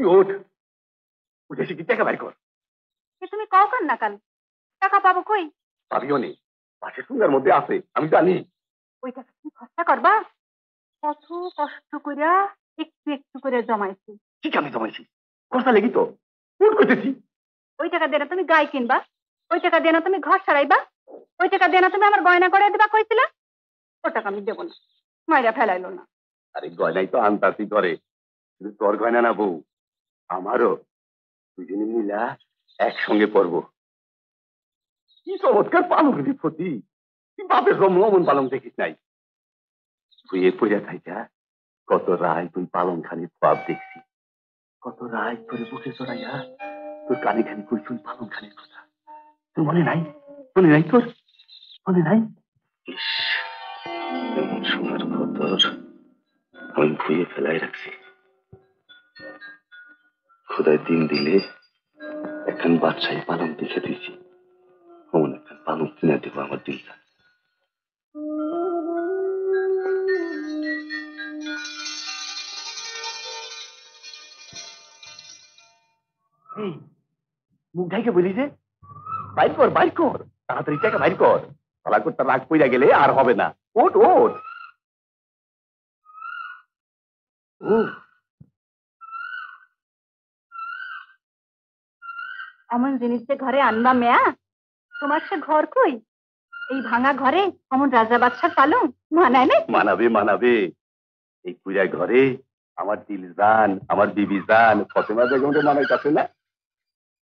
ওঠ। উঠেছি কি টাকা বাই কর।
তুমি কাও কান না কাল? টাকা পাবো কই?
পাবিও নেই। পাশের সুন্দর মধ্যে আছে আমি জানি।
ওই টাকা তুমি খরচা করবা? কত কষ্ট কইরা একটু একটু করে জমাইছি।
ঠিক আমি জমাইছি। কথা লেগি তো। উঠ করতেছি।
ওই টাকা দিয়ে তুমি গাই কিনবা। ওই টাকা দিয়ে তুমি ঘর সারাইবা। ওই টাকা দিয়ে না তুমি আমার গয়না করে দিবা কইছিলা? ও টাকা আমি দেবো না। মাইরা ফেলাইলো না।
আরে গয়নাই তো আনতাছি করে তোর গয়না না বউ। আমারও দুজনে মিলা একসঙ্গে পড়ব। কি চমৎকার পালং রে ফতি তুই বাপের জন্ম অমন পালং দেখিস নাই। এ পড়া থাইকা, কত রায় তুই পালং খানির পাপ দেখছি। কত রায় তোর বুকে চড়াইয়া তোর কানে খানি কইছুন পালং খানির কথা। তোর মনে নাই? মনে নাই তোর? মনে নাই? সোনার কদর আমি ভুয়ে ফেলাই রাখছি। খোদায় দিন দিলে এখন বাদশাহী পালন দেখে দিয়েছি অমন এখন পালন কিনে দেবো আমার দিলটা মুখ ঢাকে বলি যে বাইর কর বাইর কর তাড়াতাড়ি টাকা বাইর কর। পালা করতে রাগ পইরা গেলে আর হবে না। ওট ওট ও
এমন জিনিস যে ঘরে আনবা মেয়া। তোমার সে ঘর কই? এই ভাঙা ঘরে অমন রাজা বাদশার পালং? মানায় না
মানাবে মানাবে। এই পূজায় ঘরে আমার দিল জান আমার বিবি জান ফতেমা বেগমকে মানাই কাছে না?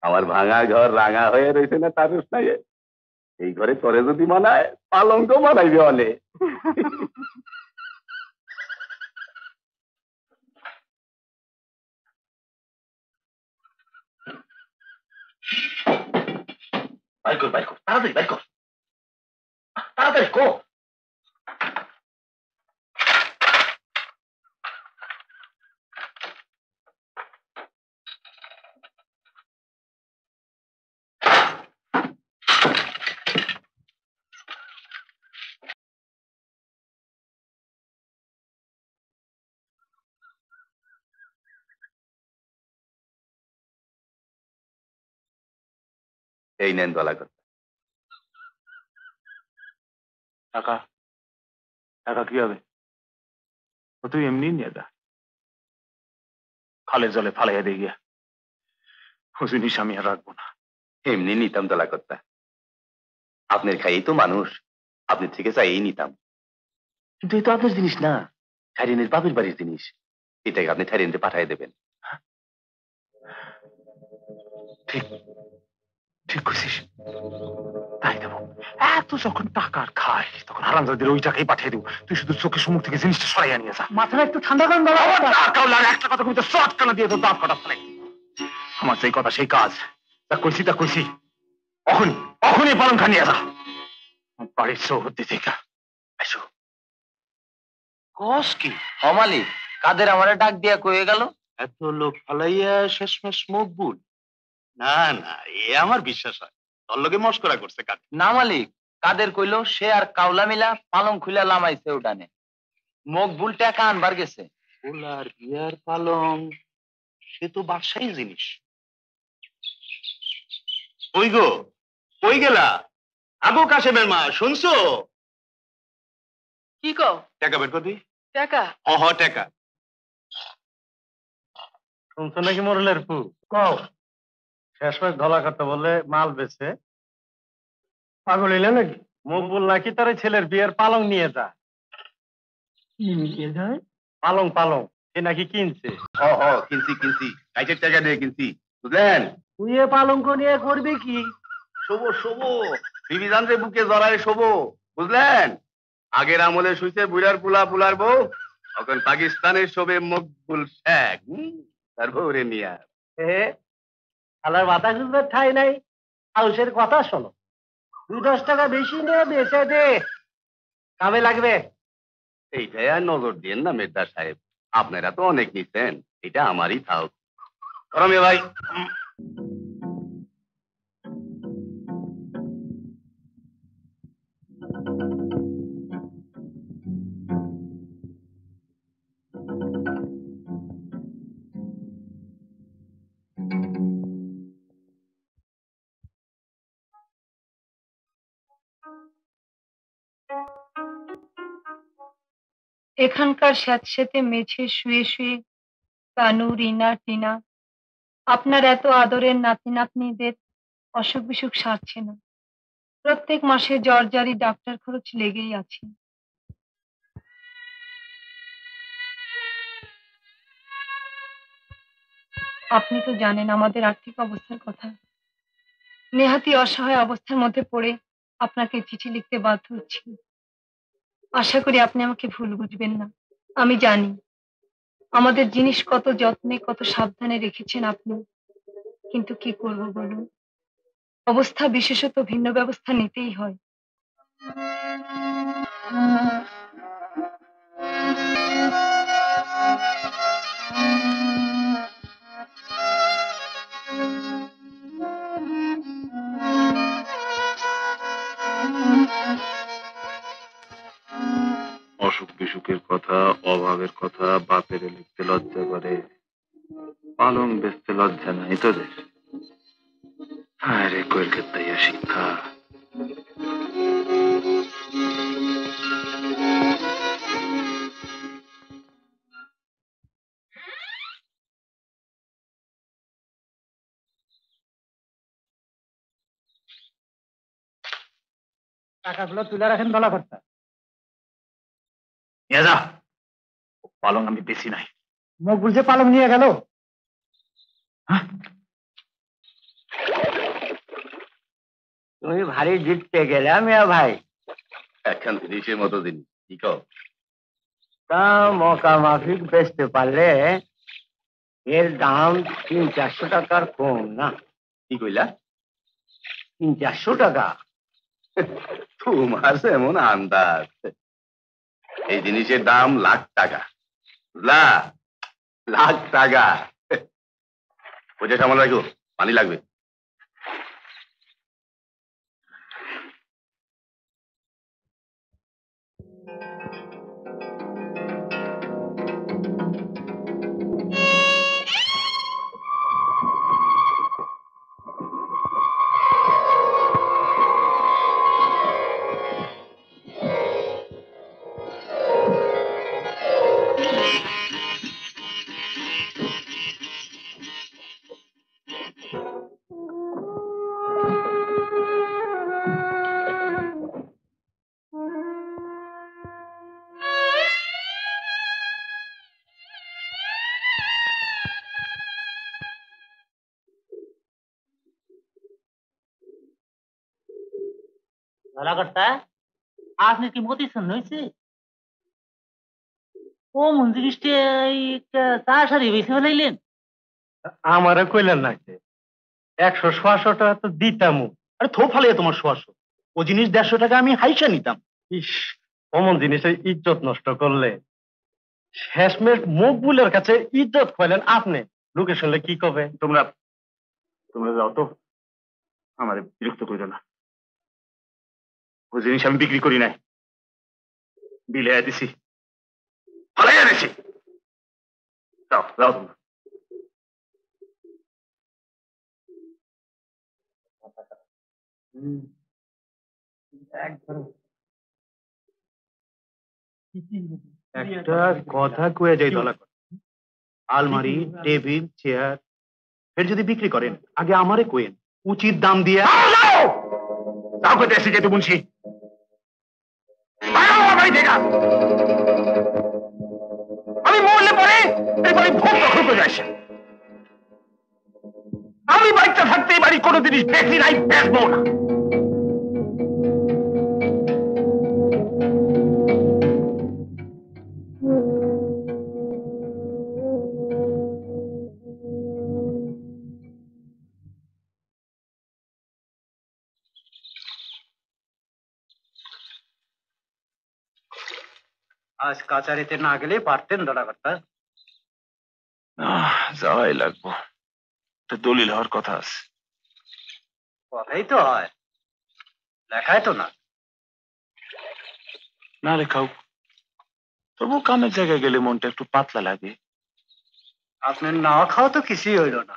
আমার ভাঙা ঘর রাঙা হয়ে রয়েছে না তার নাই এই ঘরে তোরে যদি মানায় পালং পালঙ্ক মানাইবে [laughs] অনেক বাইর কর বাইর কর তাড়াতাড়ি বাইর কর তাড়াতাড়ি কো এই নেন দলা কর।
টাকা। টাকা কি হবে? ও তুই এমনি নিয়ে খালে জলে ফালাইয়া দিয়ে গিয়া। ও জিনিস আমি আর রাখব না।
এমনি নিতাম আপনার খাইই তো মানুষ। আপনি থেকে চাইই নিতাম। কিন্তু এই তো আপনার জিনিস না। থাইরেনের বাপের বাড়ির জিনিস। এটাকে আপনি থাইরেনকে পাঠিয়ে দেবেন।
ঠিক। ঠিক কইছিস? তাই দেবো। এত যখন টাকার খাই তখন হারামজাদের ওই টাকাই পাঠিয়ে দেবো। তুই শুধু চোখের সম্মুখ থেকে জিনিসটা সরাইয়া নিয়ে যা।
মাথাটা একটু ঠান্ডা করেন
টাকাও লাগে একটা কথা কইতে শর্ট কানা দিয়ে তোর দাঁত কাটা ফেলে আমার সেই কথা সেই কাজ। তা কইছি তা কইছি। অখনই অখনই পালন খা নিয়ে যা। বাড়ির সৌহদ্দি থেকে এসো
কস কি? অমালিক কাদের আমারে ডাক দিয়া কয়ে গেল?
এত লোক ফালাইয়া শেষমেশ মকবুল।
না না এ আমার বিশ্বাস হয়। তোর লোকে মস্করা করছে কাজ
না মালিক কাদের কইলো সে আর কাউলা মিলা পালং খুলে লামাইছে উঠানে মকবুল টাকা আনবার গেছে।
ফুলার বিয়ার পালং? সে তো বাদশাহী জিনিস।
ওই গো? কই গেলা? আগো কাশেমের মা শুনছো?
কি কও?
টাকা বের কর দি।
টাকা?
হ হ টাকা।
শুনছো নাকি মরলের ফু কও। শেষমেশ ধলা করতে বললে মাল বেছে পাগল হইলে নাকি? মকবুল নাকি তার ছেলের বিয়ের পালং নিয়ে যা। পালং পালং সে নাকি কিনছে।
কিনছি কিনছি। টাকা দিয়ে কিনছি বুঝলেন?
তুই এ পালঙ্ক নিয়ে করবি কি?
শোবো শোবো। বিবি জানতে বুকে জড়ায় শোবো বুঝলেন? আগের আমলে শুইছে বুড়ার পুলা পুলার বউ। এখন পাকিস্তানের শোবে মকবুল শেখ হুম? তার বউরে নিয়া।
আলার মাথা খুঁজবে ঠাই নাই। আউসের কথা শোনো। দু দশ টাকা বেশি নিয়ে বেঁচে দে। কামে লাগবে।
এইটাই আর নজর দিয়েন না মেদা সাহেব। আপনারা তো অনেক নিতেন এটা আমারই থাক করমে ভাই
এখানকার স্যাঁতস্যাঁতে মেঝে শুয়ে শুয়ে কানু, রিনা, টিনা, আপনার এত আদরের নাতি নাতনিদের অসুখ বিসুখ সারছে না। প্রত্যেক মাসে জ্বর জারি ডাক্তার খরচ লেগেই আছে। আপনি তো জানেন আমাদের আর্থিক অবস্থার কথা। নেহাতি অসহায় অবস্থার মধ্যে পড়ে আপনাকে চিঠি লিখতে বাধ্য হচ্ছি। আশা করি আপনি আমাকে ভুল বুঝবেন না। আমি জানি আমাদের জিনিস কত যত্নে, কত সাবধানে রেখেছেন আপনি। কিন্তু কি করব বলুন? অবস্থা বিশেষত ভিন্ন ব্যবস্থা নিতেই হয়।
অভাবের কথা বাপের লিখতে লজ্জা করে। পালং বেচতে লজ্জা নাই তোদের। আরে কলকাতাইয়া শিক্ষা
টাকাগুলো তুলে রাখেন দলা কর্তা
নিয়ে যা। পালং আমি বেশি নাই।
মুখ বুঝে পালং নিয়ে গেল?
তুমি ভারী জিততে গেলে মিয়া ভাই।
একখান তিরিশের মতো দিন কি কও?
তা মকা মাফিক বেচতে পারলে এর দাম তিন চারশো টাকার কম না।
কি কইলা?
তিন চারশো টাকা।
তোমার এমন আন্দাজ। এই জিনিসের দাম লাখ টাকা। লাখ টাকা। বুঝে সামাল রাখো পানি লাগবে।
আপনি কি মতি শুন হয়েছে ও মন জিনিসটা এই তাড়াতাড়ি বেশি ফেলাইলেন।
কইলেন নাকি একশো ছশো টাকা তো দিতামু।
আরে থো ফালিয়ে তোমার সোয়াশো ও জিনিস দেড়শো টাকা আমি হাইসা নিতাম।
ইস অমন জিনিসের ইজ্জত নষ্ট করলে। শেষমেশ মকবুলের কাছে ইজ্জত খুয়াইলেন আপনি। লোকে শুনলে কি কবে?
তোমরা তোমরা যাও তো। আমার বিরক্ত করো না। ও জিনিস আমি বিক্রি করি নাই। বিলে দিছি। ফালাইয়া দিছি
একটা কথা কয়ে যাই দলা
আলমারি টেবিল চেয়ার ফের যদি বিক্রি করেন আগে আমারে কোয়েন উচিত দাম দিয়ে তাও দেশে যেতে বলছি। আমি মরলে পরে দখল আমি বাড়িতে থাকতে এই বাড়ি কোনো জিনিস বেশি নাই বেচবো না।
কাচারিতে না গেলে পারতেন দলাকর্তা
যাওয়াই লাগবো। দলিল হওয়ার কথা আছে।
কথাই তো হয়। লেখায় তো না।
না লেখাও তবু কামের জায়গায় গেলে মনটা একটু পাতলা লাগে।
আপনার না খাওয়া তো কিছুই হইল না।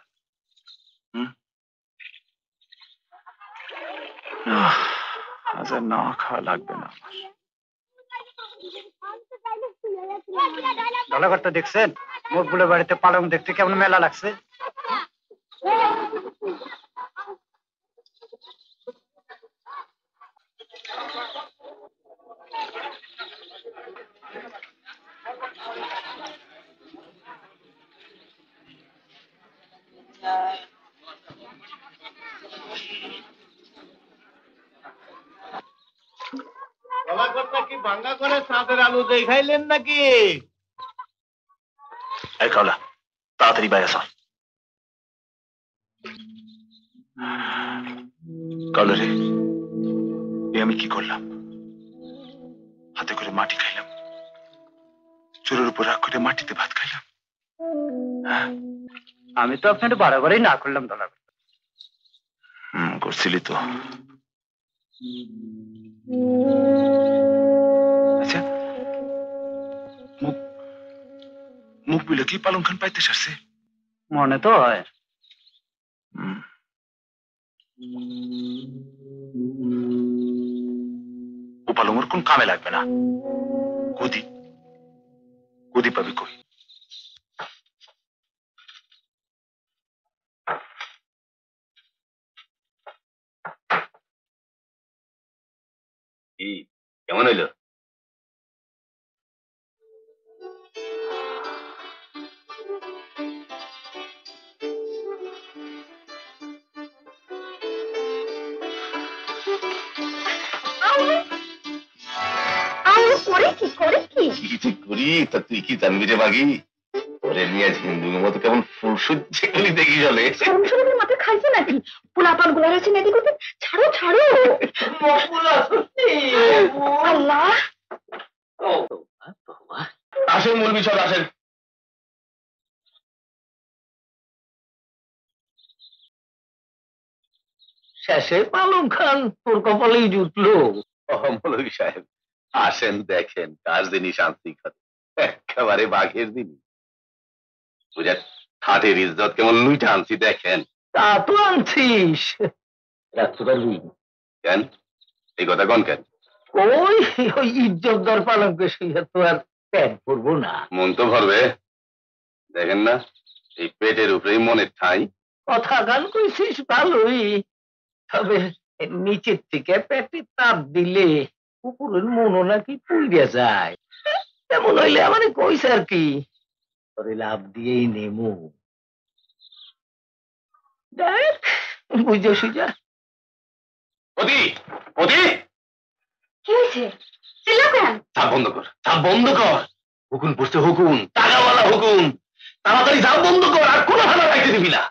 আজ আর না খাওয়া লাগবে না আমার।
দলাকর্তা দেখছেন? মকবুলের বাড়িতে পালং দেখতে কেমন মেলা লাগছে?
কলাকর্তা কি ভাঙ্গা করে সাঁতের আলু দেখাইলেন নাকি?
এই তাড়াতাড়ি বাইরে আসো কাওলা রে এ আমি কি করলাম? হাতে করে মাটি খাইলাম। চোরের উপর রাগ করে মাটিতে ভাত খাইলাম।
আমি তো আপনার বারবারই না করলাম
হুম করছিলি তো। আচ্ছা মুখ
মুখ বিলে কি পালং খান পাইতে সারছে?
মনে তো হয়।
ও পালংর কোন কামে লাগবে না? গদি গদি পাবি কই?
কেমন হইল
করে
তা তুই কি জানবি রে বাগি ওরে নিয়ে হিন্দুর মতো কেমন ফুল সহ্যে করি দেখি চলে
মাথা খাইছে নাকি পোলাপানগুলা রয়েছে নেদি ছাড়ো ছাড়ো। আল্লাহ।
আসেন মূল বিষয় আসেন।
শেষে পালং খান তোর কপালেই জুটলো।
মৌলভী সাহেব আসেন দেখেন কাজ দিনই শান্তি করে একেবারে বাঘের দিন বুঝা খাটের ইজ্জত কেমন লুইটা আনছি দেখেন।
তা তো আনছিস। রাখতে পারবি
কেন? এই কথা কোন কেন?
ওই ওই ইজ্জতদার পালঙ্কে শুয়ে তো আর প্যাট পরবো না।
মন তো ভরবে। দেখেন না এই পেটের উপরেই মনের ঠাঁই।
কথা গান কইছিস ভালোই তবে নিচের থেকে পেটে তাপ দিলে উপরের মনও নাকি পুড়ে যায়। তেমন হইলে আমার কইস আর কি। তোরে লাভ দিয়েই নেমু। দেখ বুঝে সুজা
কি হয়েছে? কেন?
বন্ধ কর চাপ বন্ধ কর। পড়ছে টাকাওয়ালা তাড়াতাড়ি যাও বন্ধ কর আর কোনো ভালো রাখতে দিবি না।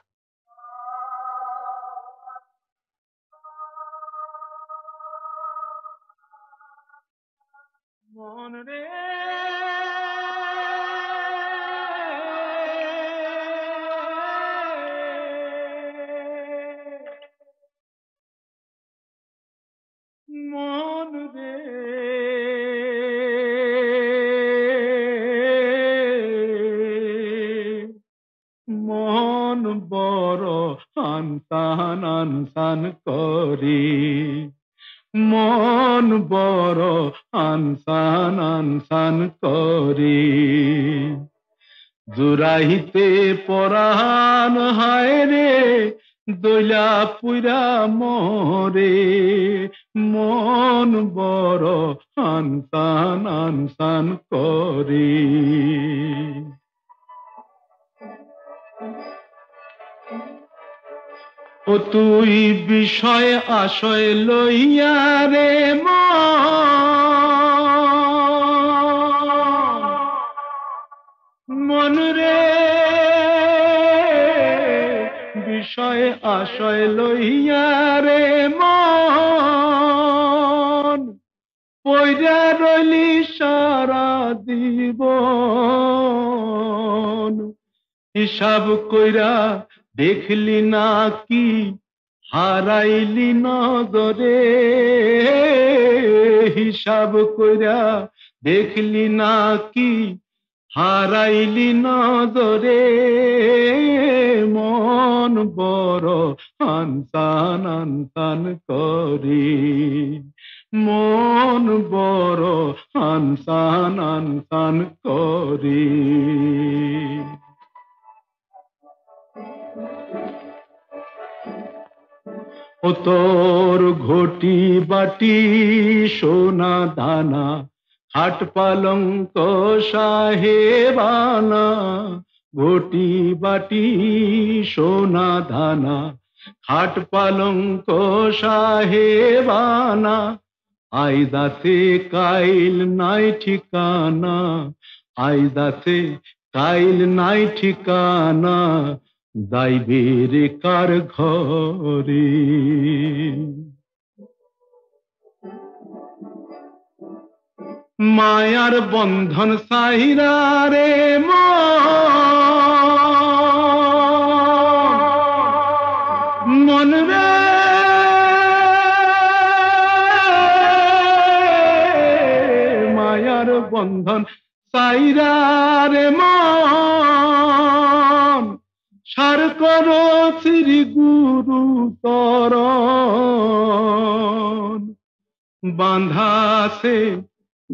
জুরাইতে পরাণ হায় রে দইলা পুরা মরে। মন বড় আনসান আনসান করি। ও তুই বিষয় আশয় লইয়া রে আশয় লইয়া রে মন রইলি সারা দিব হিসাব কইরা দেখলি না কি, হারাইলি নজরে। হিসাব কইরা দেখলি না কি হারাইলি নজরে, মন বড় আনসান আনসান করি। মন বড় আনসান আনসান করি। ও তোর ঘটি বাটি, সোনা দানা খাট পালঙ্ক সাহেবানা ঘটি বাটি সোনা দানা। খাট পালঙ্ক সাহেবানা আইদাতে কাইল নাই ঠিকানা। আইদাতে কাইল নাই ঠিকানা যাইবের কার ঘরে। মায়ার বন্ধন সাহিরা রে মায়ার বন্ধন সাইরা মন সার কর শ্রী গুরু তরণ বাঁধা আছে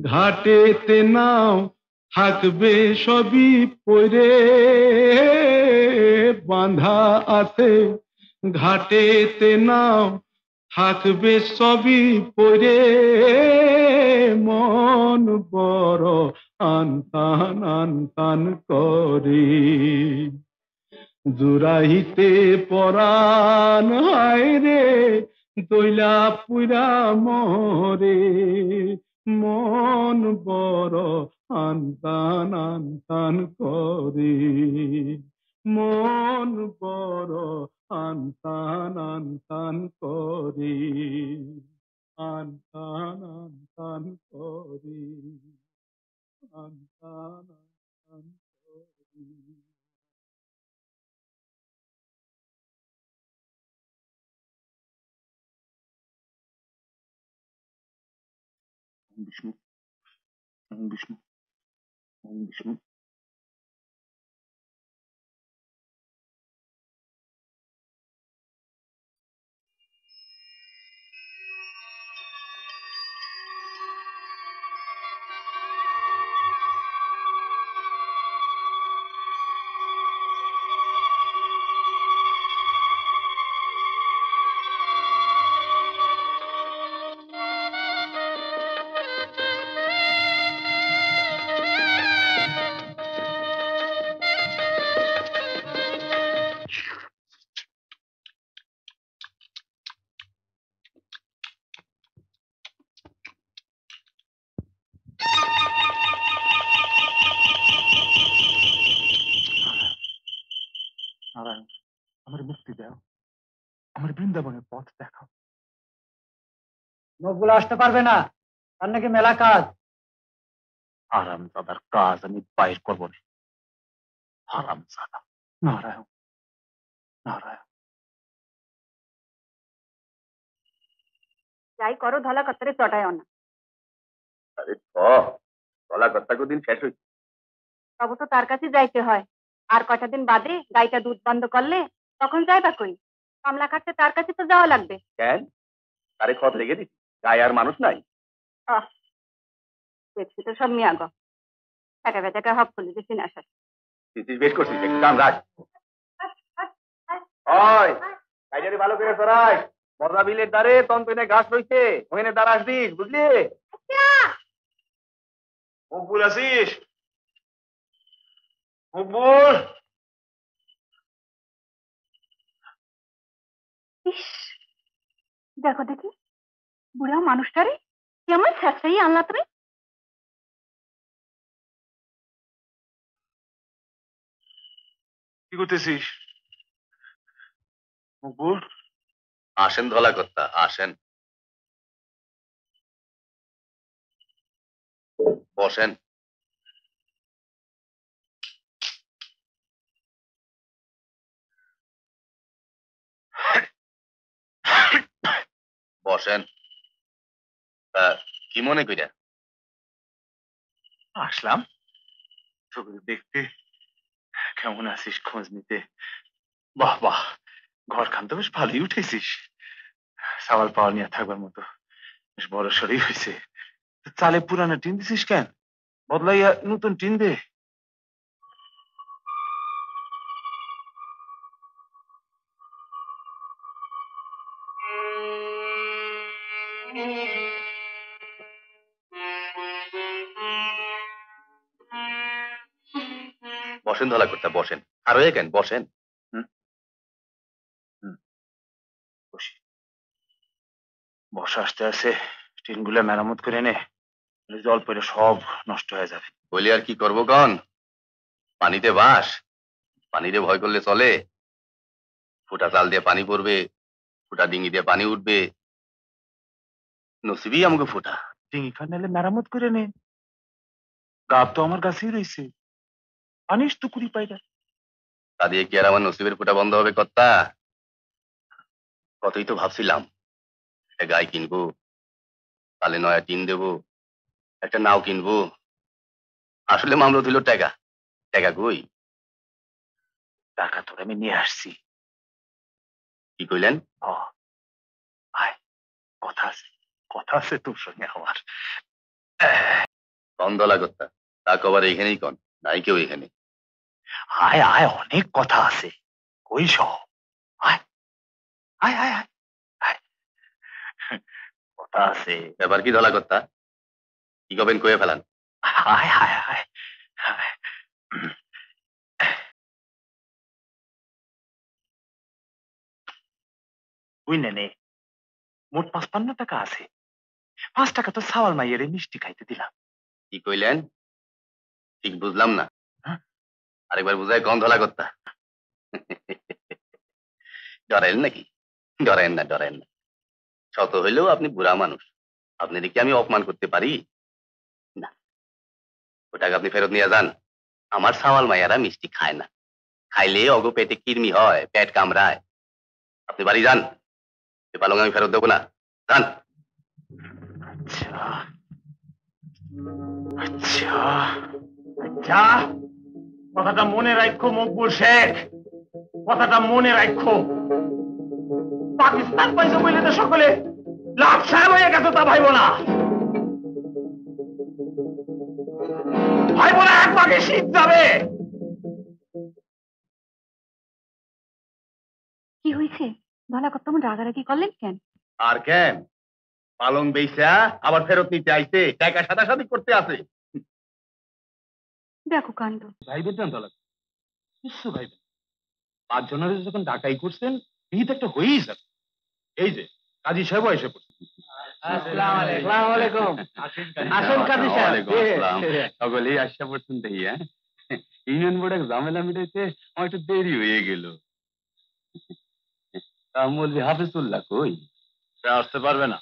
ঘাটেতে নাও থাকবে সবই পরে বাঁধা আছে ঘাটেতে নাও থাকবে সবই পরে মন বড় আনতান আনতান করে। জুরাইতে পরাণ হায় রে দইলা পুরা মরে। মন বড় আনতান আনতান করে। মন বড় আনতান আনতান করে। আনতান আনতান করে। আনতান আনতান করে।
Düşman. Düşman. Düşman.
লোকগুলো আসতে পারবে না। তার নাকি মেলা কাজ।
আরাম দাদার কাজ আমি বাইর করব না। হারাম দাদা নারায়ণ। নারায়ণ।
যাই করো ধলা কাতারে চটায় না।
আরে কর্তা দিন শেষ হইছে।
তবে তো তার কাছে যাইতে হয়। আর কটা দিন বাদে গাইটা দুধ বন্ধ করলে তখন যাইবা কই? কমলা খাটতে তার কাছে তো যাওয়া লাগবে।
কেন? তারে খত লেগে দিছি গায়ে আর মানুষ নাই।
আহ দেখছি তো সব মিয়া গো। টাকা হক খুলে দিছি না স্যার
তুই বেশ করছিস একটু কাম রাখ। ওই গাইজারি ভালো করে সরাই। মর্দা বিলের দ্বারে তন্তনে ঘাস রইছে ওখানে দ্বারা আসবিস বুঝলি?
মকবুল আছিস? মকবুল?
দেখো দেখি। বুড়া মানুষটারে? কেমন স্যাঁচাই আনলা তুমি
কি করতেছিস? মকবুল
আসেন ধলা কর্তা আসেন। বসেন। বসেন। কি মনে কইরা?
আসলাম। তোকে দেখতে কেমন আছিস খোঁজ নিতে। বাহ বাহ ঘর খান তো বেশ ভালোই উঠেছিস সাওয়াল পাওয়ার নিয়ে থাকবার মতো বেশ বড় সরই হয়েছে চালে পুরানো টিন দিছিস কেন? বদলাইয়া নতুন টিন দে।
ধলা কর্তা বসেন। আর হয়ে কেন বসেন।
বর্ষা আসতে আসে মেরামত করে নে। জল পড়ে সব নষ্ট হয়ে যাবে।
বলি আর কি করব কন পানিতে বাস। পানিতে ভয় করলে চলে। ফুটা চাল দিয়ে পানি পড়বে ফুটা ডিঙ্গি দিয়ে পানি উঠবে। নসিবই আমাকে ফুটা।
টিঙি খান মেরামত করে নে। গাব তো আমার কাছেই রয়েছে আনিস কুড়ি পাইরা
তা দিয়ে কি আর আমার নসিবের ফুটা বন্ধ হবে কর্তা? কতই তো ভাবছিলাম একটা গাই কিনবো তাহলে নয়া টিন দেবো একটা নাও কিনবো। আসলে মামলা দিল টাকা। টাকা কই?
টাকা তোর আমি নিয়ে আসছি।
কি কইলেন?
আয় কথা আছে কথা আছে তোর সঙ্গে আমার।
দলা করতা তা কবার এখানেই কন নাই কেউ এখানে।
আয় আয় অনেক কথা আছে। কই সব? আয় আয় আয়। কথা আছে।
ব্যাপার কি ধলা করতা কি কবেন কয়ে ফেলান?
আয় আয় আয় আয়। নে মোট পাঁচপান্ন টাকা আছে। পাঁচ টাকা তো সাওয়াল মাইয়ের মিষ্টি খাইতে দিলাম।
কি কইলেন? ঠিক বুঝলাম না? আরেকবার বুঝায় কম ধলা করতা ডরেন নাকি? ডরেন না ডরেন না। শত হইলেও আপনি বুড়া মানুষ। আপনি আমি অপমান করতে পারি? না। ওটাকে আপনি ফেরত নিয়ে যান। আমার সাওয়াল মাইয়ারা মিষ্টি খায় না। খাইলে পেটে হয়, পেট কামড়ায়। আপনি বাড়ি যান। পালং আমি ফেরত দেবো না। যান।
আচ্ছা। আচ্ছা। আচ্ছা। কথাটা মনে রাখো মকবুল শেখ। কথাটা মনে রাখো। পাকিস্তান পয়সা বলে তো সকলে। লাভ সাহেব হয়ে গেছে তা ভাইব না। ভাইব না এক পাকে শীত যাবে।
কি হয়েছে কথা তেমন রাগারাগি করলেন কেন?
আর কেন? পালং বেইসা আবার ফেরত নিতে আইছে টাকা সাদাসাদি করতে আছে।
দেখো কাণ্ড।
ভাইবেন না দলা কিছু পাঁচ জনের যখন ডাকাই করছেন বিহিত একটা হয়েই যাবে। এই যে কাজী সাহেব এসে পড়ছে।
আসসালামু আলাইকুম। আসেন কাজী সাহেব।
ওয়ালাইকুম আসসালাম।
সকলেই আসা পড়ছেন দেখি হ্যাঁ? ইউনিয়ন ঝামেলা মিটাইতে আমার একটু দেরি হয়ে গেল। তা বললি হাফিজুল্লাহ কই?
সে আসতে পারবে না।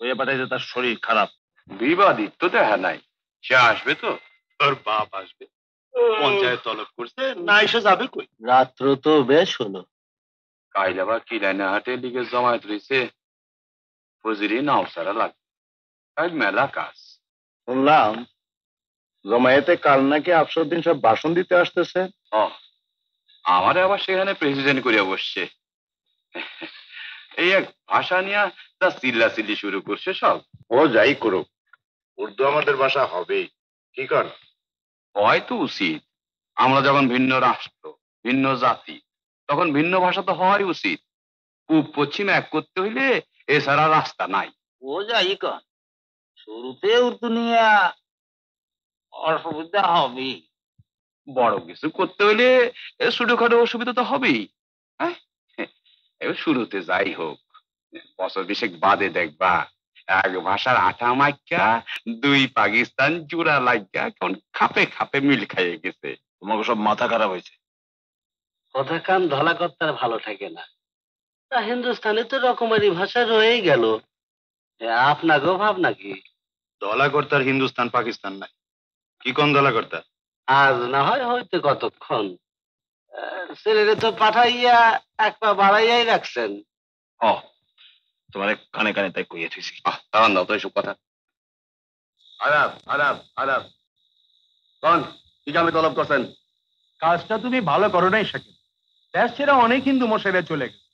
ওই পাঠাইছে তার শরীর খারাপ।
বিবাদিত তো দেখা নাই। সে আসবে তো? তোর বাপ আসবে। পঞ্চায়েত তলব করছে না এসে যাবে কই?
রাত্র তো বেশ হলো।
কাইল আবার কিরানা হাটে লিগে জমায়েত রয়েছে ফজরি নাও সারা লাগবে। আজ মেলা কাজ।
শুনলাম জমায়েতে কাল নাকি আফসরুদ্দিন সব ভাষণ দিতে আসতেছে।
আমার আবার সেখানে প্রেসিডেন্ট করে বসছে। এই এক ভাষা নিয়ে তা চিল্লা চিল্লি শুরু করছে সব।
ও যাই করুক উর্দু আমাদের ভাষা হবেই। কি কর?
হয়তো উচিত। আমরা যখন ভিন্ন রাষ্ট্র ভিন্ন জাতি তখন ভিন্ন ভাষা তো হওয়াই উচিত। পূব পশ্চিম এক করতে হইলে এছাড়া রাস্তা নাই।
ও যাই কন শুরুতে উর্দু নিয়ে অসুবিধা হবে।
বড় কিছু করতে হইলে ছোটখাটো অসুবিধা তো হবেই। হ্যাঁ? শুরুতে যাই হোক। বছর বিশেক বাদে দেখবা। এক ভাষার আটা মাইকা দুই পাকিস্তান জোড়া লাগিয়া কেমন খাপে খাপে মিল খাইয়ে গেছে।
তোমাকে সব মাথা খারাপ হয়েছে।
কথা কান ধলা কর্তার ভালো থাকে না। তা হিন্দুস্তানে তো রকমারি ভাষা রয়েই গেল। আপনাকেও ভাব নাকি?
দলা কর্তার হিন্দুস্তান পাকিস্তান নাই। কি কোন দলা কর্তা?
আজ না হয় হইতে কতক্ষণ। আহ, ছেলেরে তো পাঠাইয়া এক পা বাড়াইয়াই রাখছেন।
ও তোমার কানে কানে তাই কইয়ে থুইছি।
আহ তারান দাও তো এসব কথা। আদাব আদাব আদাব কোন কি কামে তলব করছেন?
কাজটা তুমি ভালো করো নাই শাকিব। দেশ ছেড়ে অনেক হিন্দু মশাইরা চলে গেছে।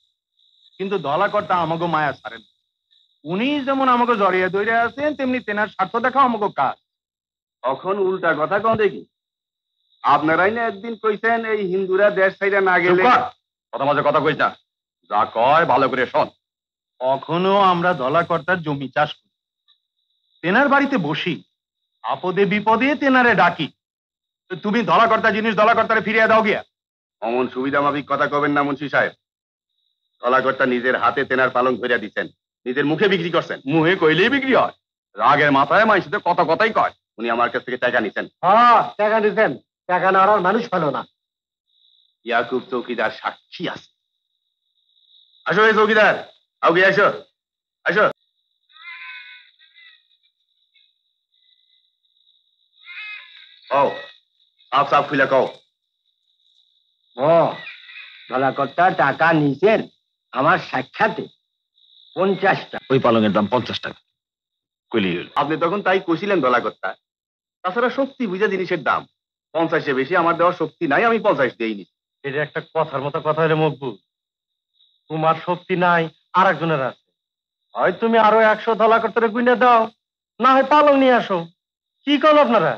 কিন্তু দলাকর্তা আমাকে মায়া ছাড়েন উনি যেমন আমাকে জড়িয়ে দৌড়ে আছেন তেমনি তেনার স্বার্থ দেখা আমাকে কাজ।
তখন উল্টা কথা কন দেখি? আপনারাই না একদিন কইছেন এই হিন্দুরা দেশ ছাইরা না গেলে
কথা মাঝে কথা কইস না। যা কয় ভালো করে শোন। কখনো আমরা দলাকর্তার জমি চাষ করি। তেনার বাড়িতে বসি আপদে বিপদে তেনারে ডাকি। তো তুমি দলাকর্তা জিনিস দলাকর্তারে ফিরিয়ে দাও গিয়া।
অমন সুবিধা মাফিক কথা কবেন না মুন্সি সাহেব। দলাকর্তা নিজের হাতে তেনার পালং ধরিয়া দিচ্ছেন নিজের মুখে বিক্রি করছেন।
মুহে কইলেই বিক্রি হয়। রাগের মাথায় মানুষের কত কথাই কয়।
উনি আমার কাছ থেকে টাকা নিছেন।
হ্যাঁ টাকা দিতেন টাকা নেওয়ার মানুষ ভালো না।
ইয়াকুব চৌকিদার সাক্ষী আছে। আসো এই চৌকিদার। আগে আসো আসো। কও সাফ সাফ খুলে কও।
ও ধলাকর্তা টাকা নিছেন আমার সাক্ষাতে পঞ্চাশটা।
ওই পালঙের দাম পঞ্চাশ টাকা। কইলি
আপনি তখন তাই কইছিলেন দলাকর্তা তাছাড়া শক্তি বুঝা জিনিসের দাম। পঞ্চাশে বেশি আমার দেওয়ার শক্তি নাই আমি পঞ্চাশ দিইনি
এটা একটা কথার মতো কথা হলে মকবুল। তোমার শক্তি নাই আর একজনের আছে। হয় তুমি আরও একশো ধলা করতে গুইনে দাও না হয় পালং নিয়ে আসো। কি করো আপনারা?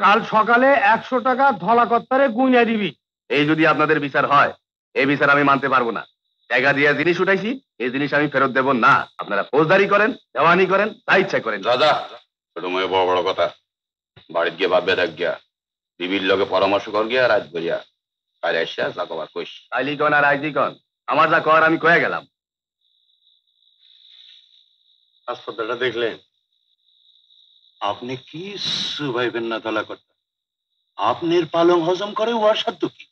কাল সকালে একশো টাকা ধলা কর্তারে গুইনে দিবি।
এই যদি আপনাদের বিচার হয় এই বিচার আমি মানতে পারব না। জায়গা দিয়ে জিনিস উঠাইছি এই জিনিস আমি ফেরত দেব না। আপনারা ফৌজদারি করেন দেওয়ানি করেন তাই ইচ্ছা করেন।
দাদা ছোট মেয়ে বড় বড় কথা। বাড়িতে গিয়ে ভাববে দেখ গিয়া বিবির লগে পরামর্শ কর গিয়া রাত করিয়া কাল আসিয়া যা কবার কইস।
তাইলি আর আইজি কন? আমার যা কর আমি কয়ে গেলাম।
হাসপাতালটা দেখলেন। আপনি কি সুভাইবেন না তলা করতে আপনার পালং হজম করে ওয়ার সাধ্য কি?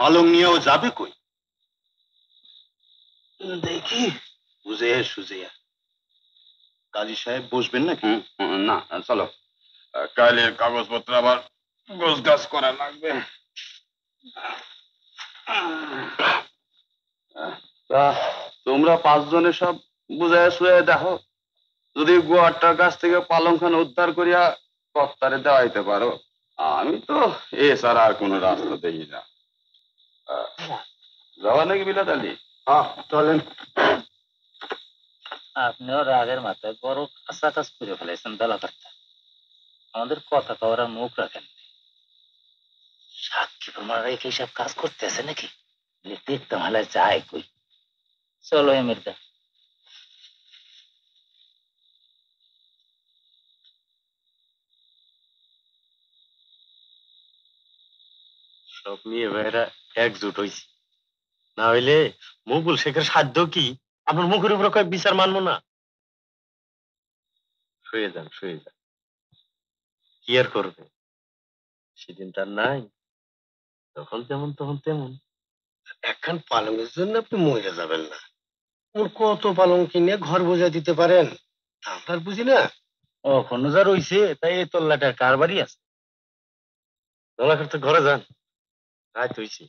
পালং নিয়েও যাবে কই? দেখি। বুঝে সুজেয়া কাজী সাহেব বসবেন নাকি?
না চলো। কালের কাগজপত্র আবার গোছ গাছ করা লাগবে।
তা তোমরা পাঁচজনে সব বুঝায় শুয়ে দেখো। যদি গোয়ারটার কাছ থেকে পালং খান উদ্ধার করিয়া কর্তারে দেওয়াইতে পারো।
আমি তো এ ছাড়া আর কোনো রাস্তা দেখি না। যাওয়া নাকি বিলাত আলী?
হ্যাঁ চলেন।
আপনিও রাগের মাথায় বড় কাঁচা কাজ করে ফেলেছেন দলাকারটা আমাদের কথা কওয়ার মুখ রাখেন সাক্ষী প্রমাণ রেখে সব কাজ করতেছে নাকি? বলে দেখতে ভালো যায় কই? চলো এমিরদা
সব ভাইরা একজোট হইছে। না হইলে মুকুল শেখের সাধ্য কি? আপনার মুখের উপরে কয়েক বিচার মানবো না? শুয়ে যান শুয়ে যান। কি আর করবে? সেদিন তার নাই। যখন যেমন তখন তেমন।
একখান পালংয়ের জন্য আপনি মরে যাবেন না। ওর কত পালং কিনে ঘর বোঝা দিতে পারেন? আপনার বুঝি না।
ও যা রইছে, তাই এই তল্লাটার কার বাড়ি আছে।
দোলা করতে ঘরে যান। রাত হইছে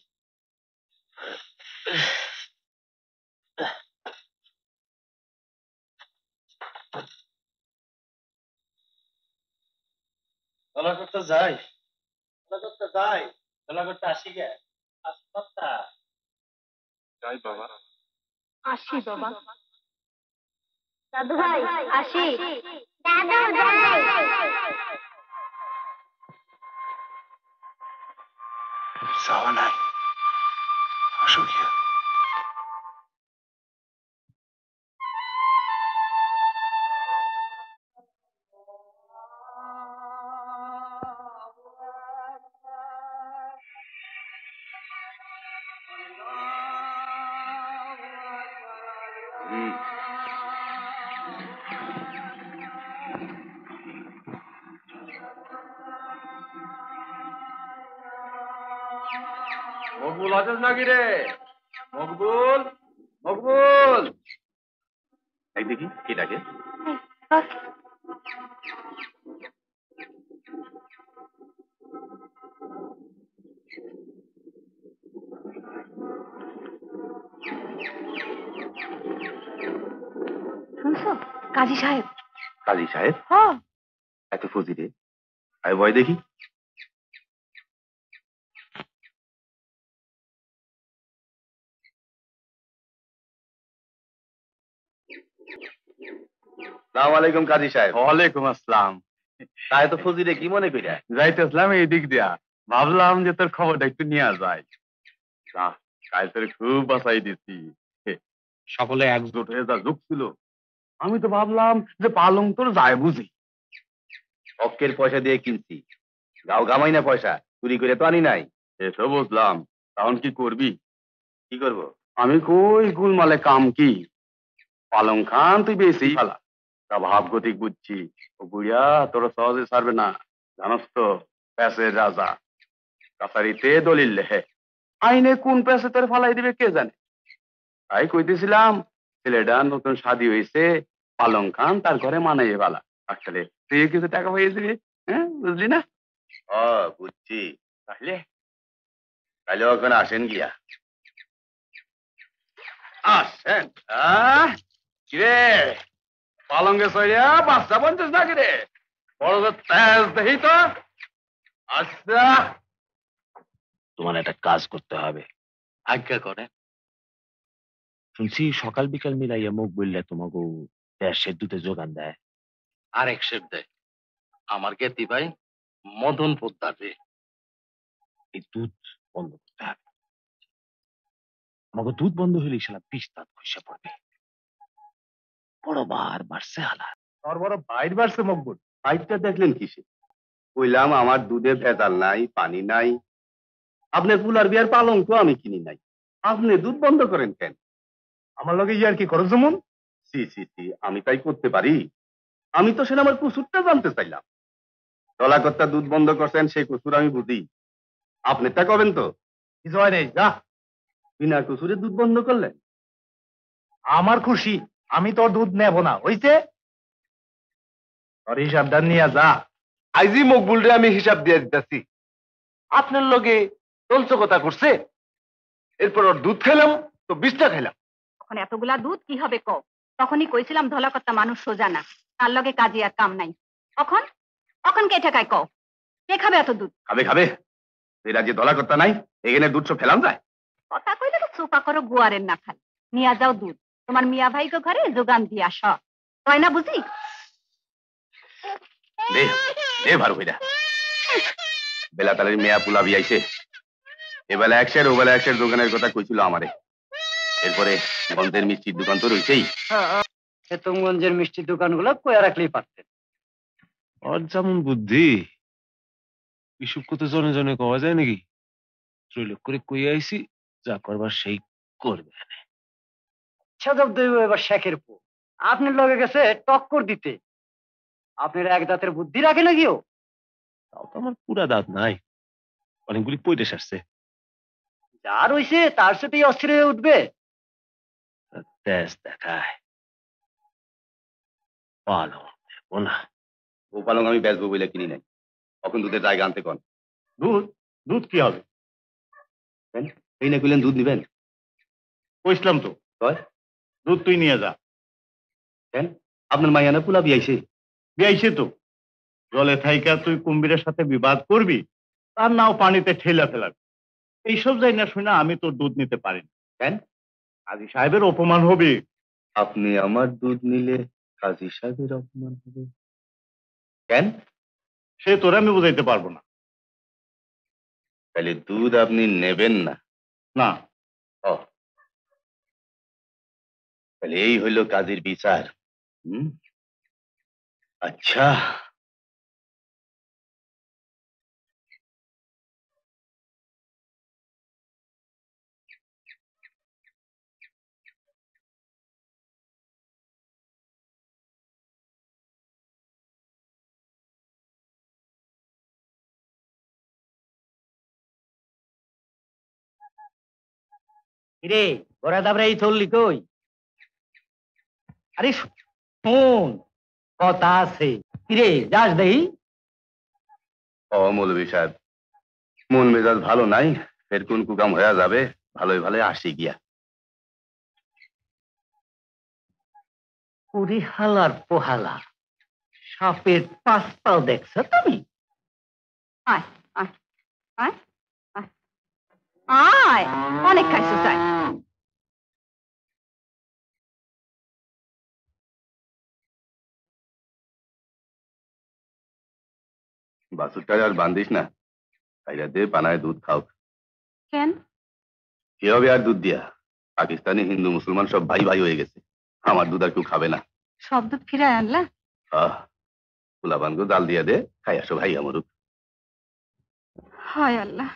দোলা করতে যাই। দোলা করতে যাই। দোলা করতে আসি গে। আসপাত্তা
যাই বাবা
আসি বাবা দাদু ভাই আসি দাদু যাই
যাওয়া নাই আসো গিয়া
নাকি রে মকবুল মকবুল।
এই দেখি কি ডাকে?
শুনছো? কাজী সাহেব।
কাজী সাহেব?
হ্যাঁ।
এত ফজি রে আয় ভয় দেখি। সালাম আলাইকুম কাজী সাহেব।
ওয়ালাইকুম আসসালাম।
তাই তো ফজি রে কি মনে করিয়া?
যাইতেছিলাম এই দিক দিয়া। ভাবলাম যে তোর খবরটা একটু নিয়ে যায় কাল তোর খুব বাসাই দিছি। সকলে একজোট হয়ে যা ছিল। আমি তো ভাবলাম যে পালং তোর যায় বুঝি।
অক্কের পয়সা দিয়ে কিনছি। গাও গামাই না পয়সা চুরি করে তো আনি নাই।
সে তো বুঝলাম। তখন কি করবি?
কি করব?
আমি কই গুলমালে কাম কি? পালং খান তুই বেশি ফালা। তা ভাব গতিক বুঝছি। ও বুড়িয়া, তোরা সহজে ছাড়বে না। জানোস তো প্যাসের রাজা। কাছারিতে দলিল লেহে আইনে কোন প্যাসে তোর ফালাই দিবে কে জানে? তাই কইতেছিলাম, ছেলেটা নতুন শাদি হয়েছে পালং খান তার ঘরে মানাইয়ে বালা। আসলে তুই কিছু টাকা পাইয়ে দিবি? হ্যাঁ বুঝলি না?
ও, বুঝছি।
তাহলে?
তাহলে ওখানে আসেন গিয়া।
আসেন। কিরে? পালঙ্গে সইয়া বাচ্চা বলছিস না কিরে বড় তো তেজ দেহি তো। আচ্ছা।
তোমার একটা কাজ করতে হবে।
আজ্ঞা করে
শুনছি সকাল বিকাল মিলাইয়া মুখ বললে তোমাকে দেশের দুধে যোগান দেয়।
আর এক সেপ দেয় আমার জ্ঞাতি ভাই মদন পোদ্দার রে
এই দুধ বন্ধ করতে হবে। আমাকে দুধ বন্ধ হইলে সালা বিষ দাঁত খসে পড়বে। বড় বার বাড়ছে হালা
তোর বড় বাইর বাড়ছে মকবুল। পাইপটা দেখলেন কিসে? কইলাম আমার দুধে ভেজাল নাই পানি নাই। আপনার পুলার বিয়ার পালং তো আমি কিনি নাই। আপনি দুধ বন্ধ করেন কেন? আমার লগে ইয়ার কি করো যেমন সি সি সি আমি তাই করতে পারি। আমি তো সেটা আমার কুসুরটা জানতে চাইলাম। দলাকর্তা দুধ বন্ধ করছেন সেই কুসুর আমি বুঝি। আপনি তা কবেন তো? কিছু হয় নাই যা। বিনা কুসুরে দুধ বন্ধ করলেন?
আমার খুশি। আমি তোর দুধ নেব না হইছে? তোর হিসাবটা নিয়ে যা।
আইজি মকবুল রে আমি হিসাব দিয়ে দিতেছি। আপনার লগে কথা করছে। এরপর ওর দুধ খেলাম তো বিষটা খেলাম
তখন এতগুলা দুধ কি হবে কও? তখনই কইছিলাম ধলাকত্তা মানুষ সোজা না। তার লগে কাজে আর কাম নাই। তখন তখন কে ঠেকায় কও? কে খাবে এত দুধ?
খাবে খাবে। এই রাজ্যে দলাকর্তা নাই এখানে দুধ সব ফেলাম যায়।
কথা কইলে তো চোপা করো গুয়ারের না খালি নিয়া যাও দুধ। তোমার মিয়া ভাইকে ঘরে যোগান দিয়া স কয় না বুঝি?
বেলা তালের মেয়া পুলাবি আইছে। এবেলা একশের ওবেলা একশের দোকানের কথা কইছিল আমারে। এরপরে গন্ধের মিষ্টির দোকান তো রইছেই।
হেতমগঞ্জের মিষ্টির দোকানগুলো কয়া রাখলেই পারতেন।
ওর যেমন বুদ্ধি এসব কথা জনে জনে কওয়া যায় নাকি? ত্রৈলোক করে কই আইছি যা করবার সেই করবে।
সাজব দইব এবার শেখের পো আপনার লগে গেছে টক্কর দিতে। আপনার এক দাঁতের বুদ্ধি রাখে না কিও
তাও তো আমার পুরা দাঁত নাই। অনেকগুলি পয়টে সারছে
যা রইছে তার সাথেই অস্থির হয়ে উঠবে।
তেজ দেখায়। পালো দেবো না।
ও পালং আমি বেচবো বলে কিনি নাই। তখন দুধের জায়গা আনতে কন?
দুধ? দুধ কি হবে?
এই না কইলেন দুধ নিবেন?
কইছিলাম তো।
কয়?
দুধ তুই নিয়ে যা।
কেন? আপনার মাইয়া না বিয়াইছে?
বিয়াইছে তো। জলে থাইকা তুই কুম্ভীরের সাথে বিবাদ করবি তার নাও পানিতে ঠেলা ফেলাবি। এইসব যাই না শুনে আমি তোর দুধ নিতে পারি না
কেন?
কাজী সাহেবের অপমান হবে।
আপনি আমার দুধ নিলে কাজী সাহেবের অপমান হবে? কেন?
সে তোরা আমি বুঝাইতে পারব না।
তাহলে দুধ আপনি নেবেন না?
না।
ও। তাহলে এই হইল কাজীর বিচার হুম আচ্ছা
রে ওরা দাবরা এই চললি কই আরে শোন কথা আছে। কিরে যাস দেই
ও মৌলবী সাহেব মন মেজাজ ভালো নাই? ফের কোন কুকাম হয়ে যাবে? ভালোই ভালোই আসি গিয়া।
পুরি হালার পোহালা সাপের পাঁচ পাও দেখছ তুমি?
আয় আয় আয় আয় অনেক খাইছো চাই
বাসুরটা আর বান্ধিস না। তাইরা দে বানায় দুধ খাও।
কেন?
কি হবে আর দুধ দিয়া? পাকিস্তানি হিন্দু মুসলমান সব ভাই ভাই হয়ে গেছে। আমার দুধ আর কেউ খাবে না।
সব দুধ ফিরে আনলা?
আহ পোলাপানগো জাল দিয়া দে খাই আসো ভাই আমরুক
হায় আল্লাহ।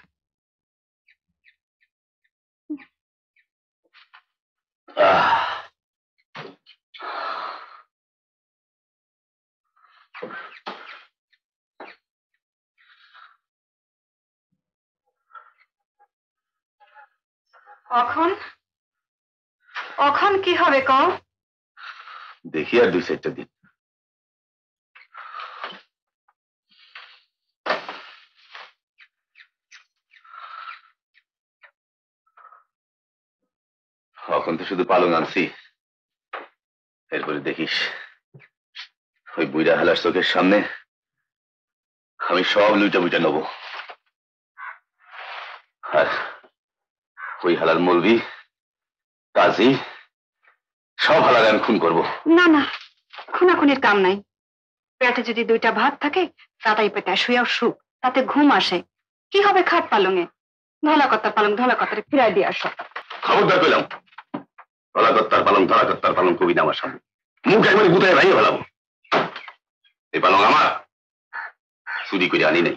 অখন অখন কি হবে কও?
দেখি আর দুই চারটা দিন। এখন তো শুধু পালং আনছি। এরপরে দেখিস। ওই বুইরা হালার চোখের সামনে আমি সব লুইটা বুইটা নেব। আর ওই হালার মলবি কাজী সব হালার আমি খুন করব।
না না খুনাখুনির কাম নাই। পেটে যদি দুইটা ভাত থাকে তাতাই পেটে শুয়াও সুখ তাতে ঘুম আসে। কি হবে খাট পালঙে ধলা কত্তার পালং ধলা কত্তারে ফিরাই দিয়ে আসো।
খবরদার পেলাম ধলাকত্তার পালং ধলাকত্তার পালং কবি না আমার সামনে মুখ একবারে গুতায় ভাইয়ে ফেলাম এই পালং আমার চুরি করে আনি নাই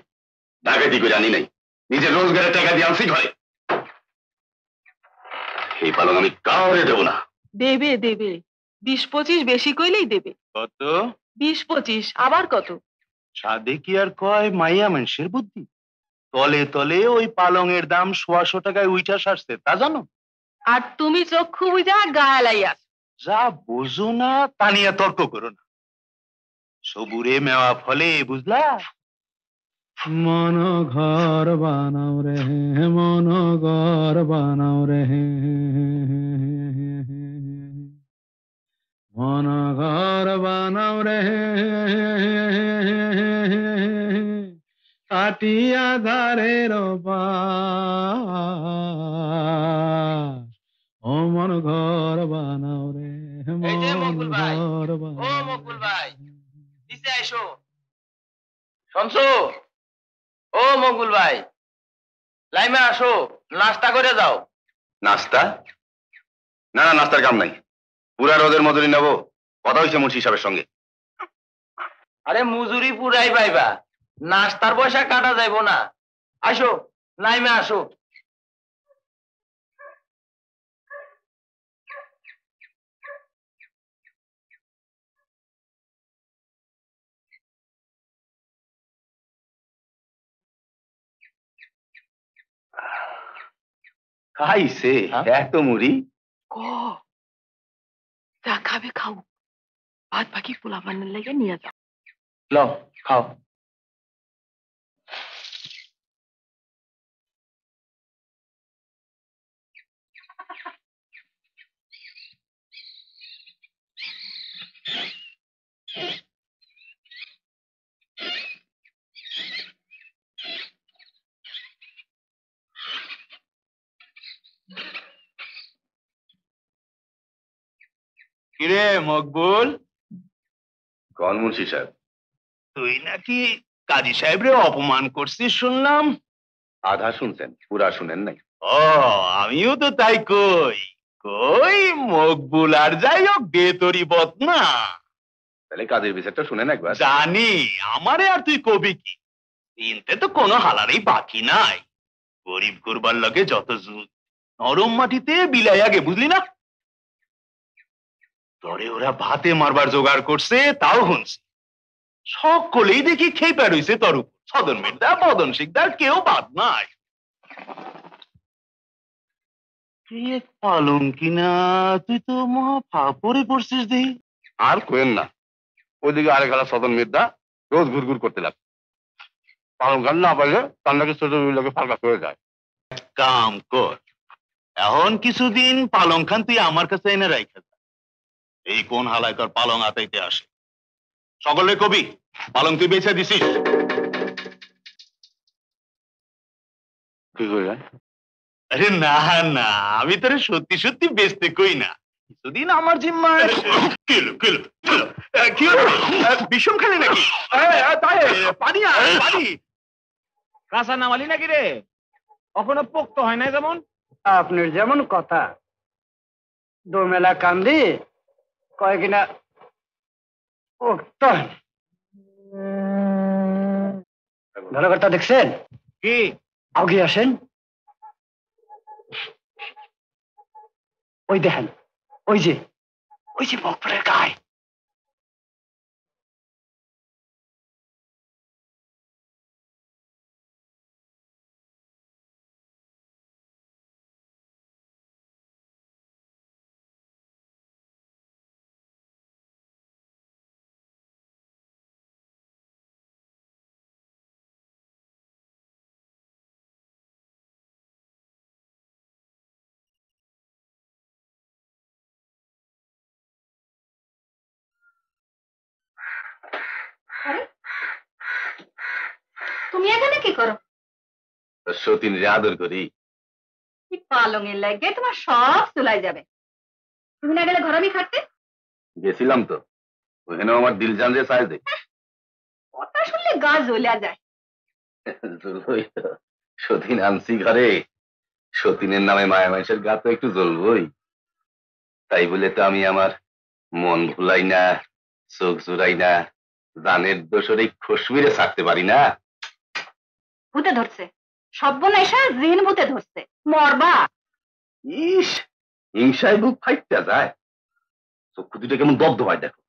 ডাকাতি করে আনি নাই। নিজের রোজগারের টাকা দিয়ে আনছি ঘরে। এই পালং আমি কাউরে দেবো না।
দেবে দেবে। বিশ পঁচিশ বেশি কইলেই দেবে।
কত?
বিশ পঁচিশ আবার কত?
সাদে কি আর কয় মাইয়া মানুষের বুদ্ধি? তলে তলে ওই পালংয়ের দাম সোয়াশো টাকায় উইটা সারছে তা জানো?
আর তুমি চক্ষু বুঝা গায়ালাইয়া
যা বোঝো না তা নিয়ে তর্ক করো না। সবুরে মেওয়া ফলে বুঝলা?
মন ঘর বানাও রে মন ঘর বানাও রে। মন ঘর বানাও রে। কাটিয়া ধারের ও মন ঘর বানাও রে মন ঘর বানাও
ভাই নিচে আইসো। শুনছো? ও মঙ্গুল ভাই লাইমে আসো নাস্তা করে যাও।
নাস্তা? না না নাস্তার কাম নাই। পুরা রোদের মজুরি নেব কথা হয়েছে মুন্সি সাহেবের সঙ্গে।
আরে মজুরি পুরাই পাইবা নাস্তার পয়সা কাটা যাইবো না। আসো লাইমে আসো।
খাইছে এত মুড়ি?
ক যা খাবে খাও। ভাত বাকি পোলা বানার লেগে নিয়ে যাও।
লও খাও।
কিরে মকবুল?
কন মুন্সি সাহেব
তুই নাকি কাজী সাহেবরে অপমান করছিস শুনলাম?
আধা শুনছেন পুরা শুনেন নাই।
ও আমিও তো তাই কই। কই মকবুল আর যাই হোক বেতরি বদ না
তাহলে কাজের বিচারটা শুনেন একবার।
জানি আমারে আর তুই কবি কি? চিনতে তো কোনো হালারই বাকি নাই। গরিব করবার লগে যত জুত নরম মাটিতে বিলাইয়া আগে বুঝলি না? তরে ওরা ভাতে মারবার জোগাড় করছে তাও শুনছি। সকলেই দেখি খেয়ে পেরইছে তোর উপর। সদন মির্দা বদন শিকদার কেউ বাদ নাই। তুই এক পালং কিনা তুই তো মহা ফাপড়ে পড়ছিস দেই
আর কোয়েন না। ওইদিকে আরেক হালা সদন মির্দা রোজ ঘুরঘুর করতে লাগে। পালন গান না পারলে তার নাকি ছোট লোকে ফাঁকা করে যায়
কাম কর এখন কিছুদিন পালং খান তুই আমার কাছে এনে রাইখা। এই কোন হালায় তোর পালং আতাইতে আসে? সকলে কবি পালং তুই বেছে দিছিস? আরে না না আমি তোরে সত্যি সত্যি বেচতে কই না। কিছুদিন আমার জিম্মায় কিলো কিলো কিলো কি বিষম খালি নাকি? পানি আয়, পানি।
কাঁচা নামালি নাকি রে? কখনো পোক্ত হয় না যেমন?
আপনার যেমন কথা। দোমেলা কান্দি কয় কিনা উক্ত ঘনঘরটা দেখছেন?
কি?
আগে আসেন। ওই দেখেন ওই যে ওই যে মকবরের গায়ে।
তুমি এখানে কি করো?
সতীন রে আদর করি।
কি পালঙের লাগে তোমার সব চুলাই যাবে। তুমি না গেলে ঘরামি খাটতে
গেছিলাম তো। ওখানেও আমার দিল জান সাইজ
কথা শুনলে গা যায়।
সতীন আনছি ঘরে। সতীনের নামে মায়া মানুষের গা তো একটু জ্বলবই। তাই বলে তো আমি আমার মন ভুলাই না চোখ জুড়াই না জানের দোষর এই খুশমিরে ছাড়তে পারি না।
ভূতে ধরছে। সর্বনাশা জিন ভূতে ধরছে। মরবা।
ইস হিংসায় বুক ফাইটটা যায়। চক্ষু দুটো কেমন দগ্ধ হয় দেখো।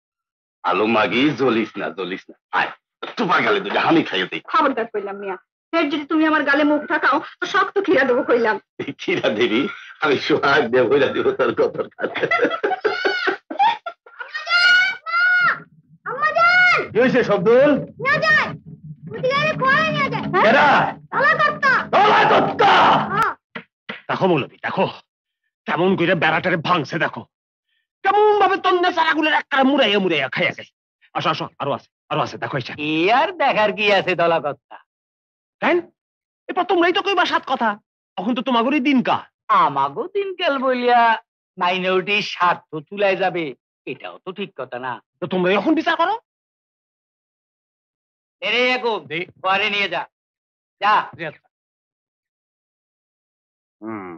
আলো মাগি জ্বলিস না জ্বলিস না। আয় টুপা গেলে দুটো আমি খাইয়ে দিই।
খবরদার কইলাম মিয়া। ফের যদি তুমি আমার গালে মুখ ঠাকাও তো শক্ত খিরা দেবো কইলাম।
কিরা দেবী আমি সোহাগ দেব দিব তোর কতর
কি হয়েছে শব্দুল?
না যায়। বুঝলে কোয়ারে নিয়ে যায়।
এরা?
তালা করতা হ্যাঁ।
দেখো মৌলবী দেখো। কেমন করে বেড়াটারে ভাঙছে দেখো। কেমন ভাবে তন্নে চারাগুলোর একটা মুড়াইয়া মুড়াইয়া খাইয়া যায় আসো আসো আরও আছে আরও আছে দেখো ইচ্ছা
কি আর দেখার কি আছে দলা কথা
তাই এরপর তোমরাই তো কইবা সাত কথা। তখন তো তোমাগরই দিন কা।
আমাগো দিনকাল বলিয়া মাইনরিটি স্বার্থ চুলাই যাবে। এটাও তো ঠিক কথা না।
তো তোমরা এখন বিচার করো।
এরে এখন ঘরে নিয়ে যা। যা।
হুম।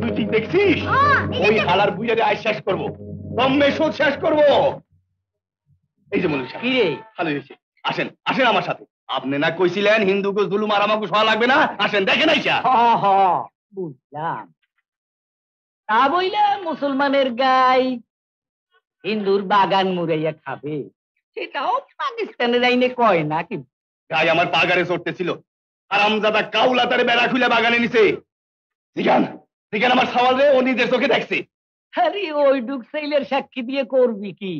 তুই ঠিক দেখছিস? ওই হালার বুঝারে আয় শেষ করব। শোধ শেষ করব। এই যে মনুষ্য
কি রে?
ভালো হয়েছে। আসেন আসেন আমার সাথে। আপনি না কইছিলেন হিন্দুকে জুলুম আর আমাকে সওয়া লাগবে না? আসেন দেখেন আইসা।
বুঝলাম। তা বইলা মুসলমানের গাই হিন্দুর বাগান মুড়াইয়া খাবে। সেটাও পাকিস্তানের আইনে কয় না কি?
গায়ে আমার পাগারে চড়তেছিল আরামজাদা কাউলা তারে বেড়া খুলে বাগানে নিছে। জিগান জিগান আমার সওয়াল রে ও নিজের চোখে দেখছে।
আরে ওই ডুক সাইলের সাক্ষী দিয়ে করবি কি?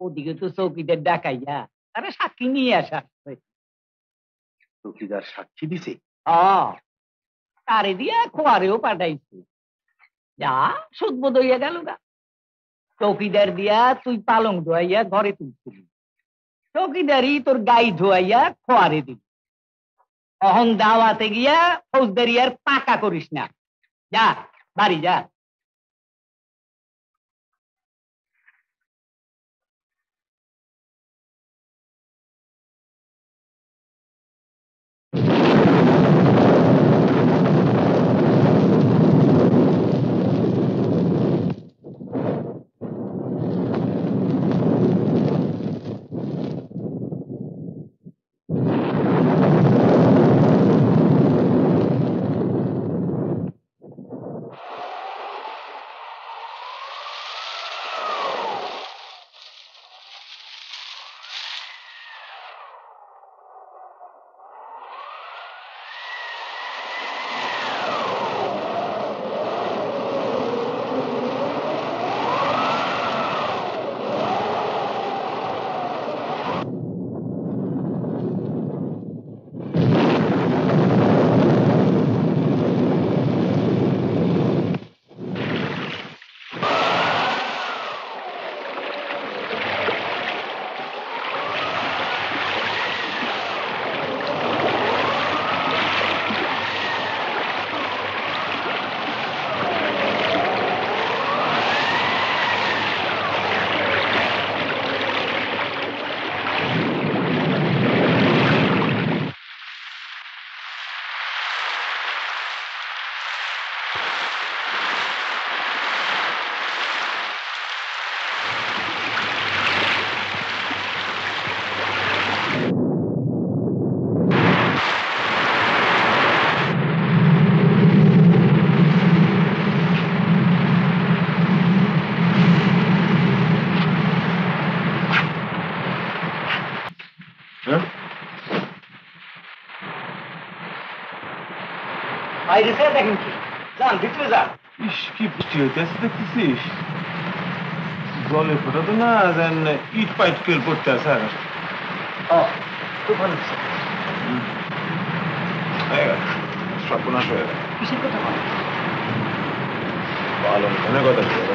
ওদিকে তো চৌকিদের ডাকাইয়া আরে সাক্ষী নিয়ে আসা।
চৌকিদার সাক্ষী দিছে।
তারে দিয়া খোয়ারেও পাঠাইছে। যা সুদবোধ হইয়া গেল গা। চৌকিদার দিয়া তুই পালং ধোয়াইয়া ঘরে তুলছিলি চৌকিদারি তোর গাই ধোয়াইয়া খোয়ারে দিবি অহং দাওয়াতে গিয়া ফৌজদারি আর পাকা করিস না। যা, বাড়ি যা।
হইতেছে দেখতেছিস জলে ফোটা তো না যেন ইট পাইট কেল পড়তে আছে আর
খুব ভালো
সর্বনাশ হয়ে গেল
কিসের কথা বলেন?
ভালো মনে কথা ছিল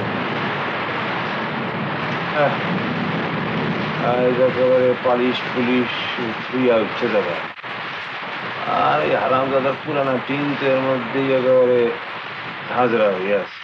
আজ একেবারে পালিশ পুলিশ ছুইয়া উঠছে যাবে আর এই হারাম দাদার পুরানা টিনটের মধ্যেই একেবারে হাজরা হইয়াছে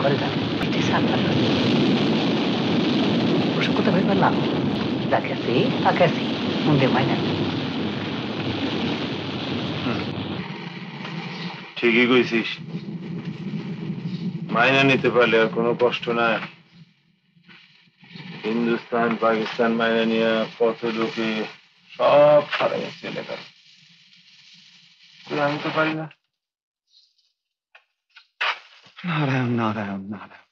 ঘরে যান পিঠে সান্তান ওসব কথা ভাই না তাকাছি তাকাছি মুন্ডে মাইনা
ঠিকই কইছিস? মাইনা নিতে পারলে আর কোনো কষ্ট নাই হিন্দুস্তান পাকিস্তান মাইনা নিয়ে কত লোকে সব ছাড়া গেছে এলাকা আমি তো পারি না।
নারায়ণ নারায়ণ নারায়ণ।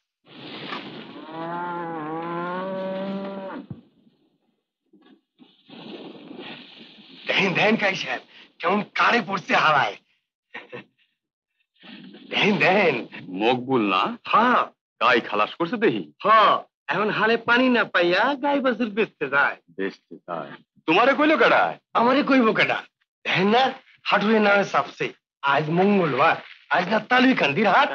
দেখেন দেখেন কাই সাহেব কেমন কারে পড়ছে হাওয়ায়। দেখেন দেন।
মকবুল না?
হ্যাঁ।
গাই খালাস করছে দেখি?
হ্যাঁ। এখন হালে পানি না পাইয়া গাই বাছুর বেচতে যায়।
বেচতে যায়। তোমারে কইলো কাটা
আমারে কইব কাটা দেন না হাটুরে নামে সাপসে আজ মঙ্গলবার। আজ না তালুই কান্দির হাট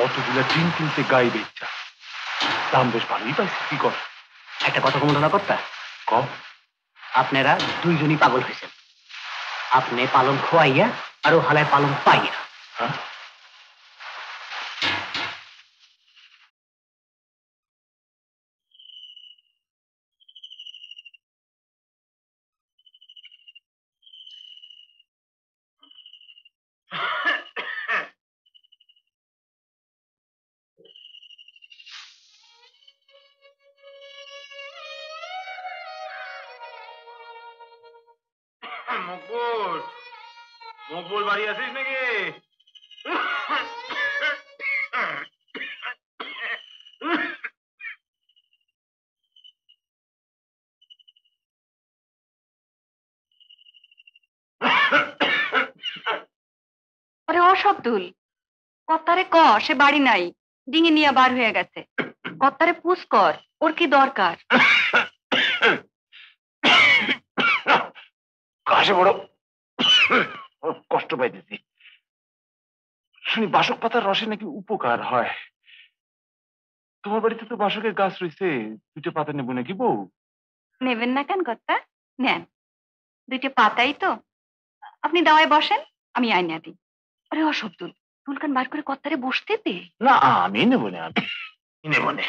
কতগুলা জিন কিনতে গাই বেচা দাম বেশ ভালোই পাইছে, কি কর?
একটা কথা কোনো করতা
ক?
আপনারা দুইজনই পাগল হয়েছেন। আপনি পালন খোয়াইয়া আর ও হালায় পালন পাইয়া।
মকবুল
সে বাড়ি নাই। ডিঙে নিয়ে বার হয়ে গেছে। কত্তারে পুষ কর ওর কি দরকার?
কাশে বড়। কষ্ট পাইতেছি। শুনি বাসক পাতার রসে নাকি উপকার হয়? তোমার বাড়িতে তো বাসকের গাছ রয়েছে দুটো পাতা নেব নাকি বউ?
নেবেন না কেন কর্তা? নেন। দুইটা পাতাই তো। আপনি দাওয়ায় বসেন আমি আইনা দিই। আরে অসব্দুল তুলকান বার করে কত্তারে বসতে দে।
না, আমি নেব না, আমি নেব না।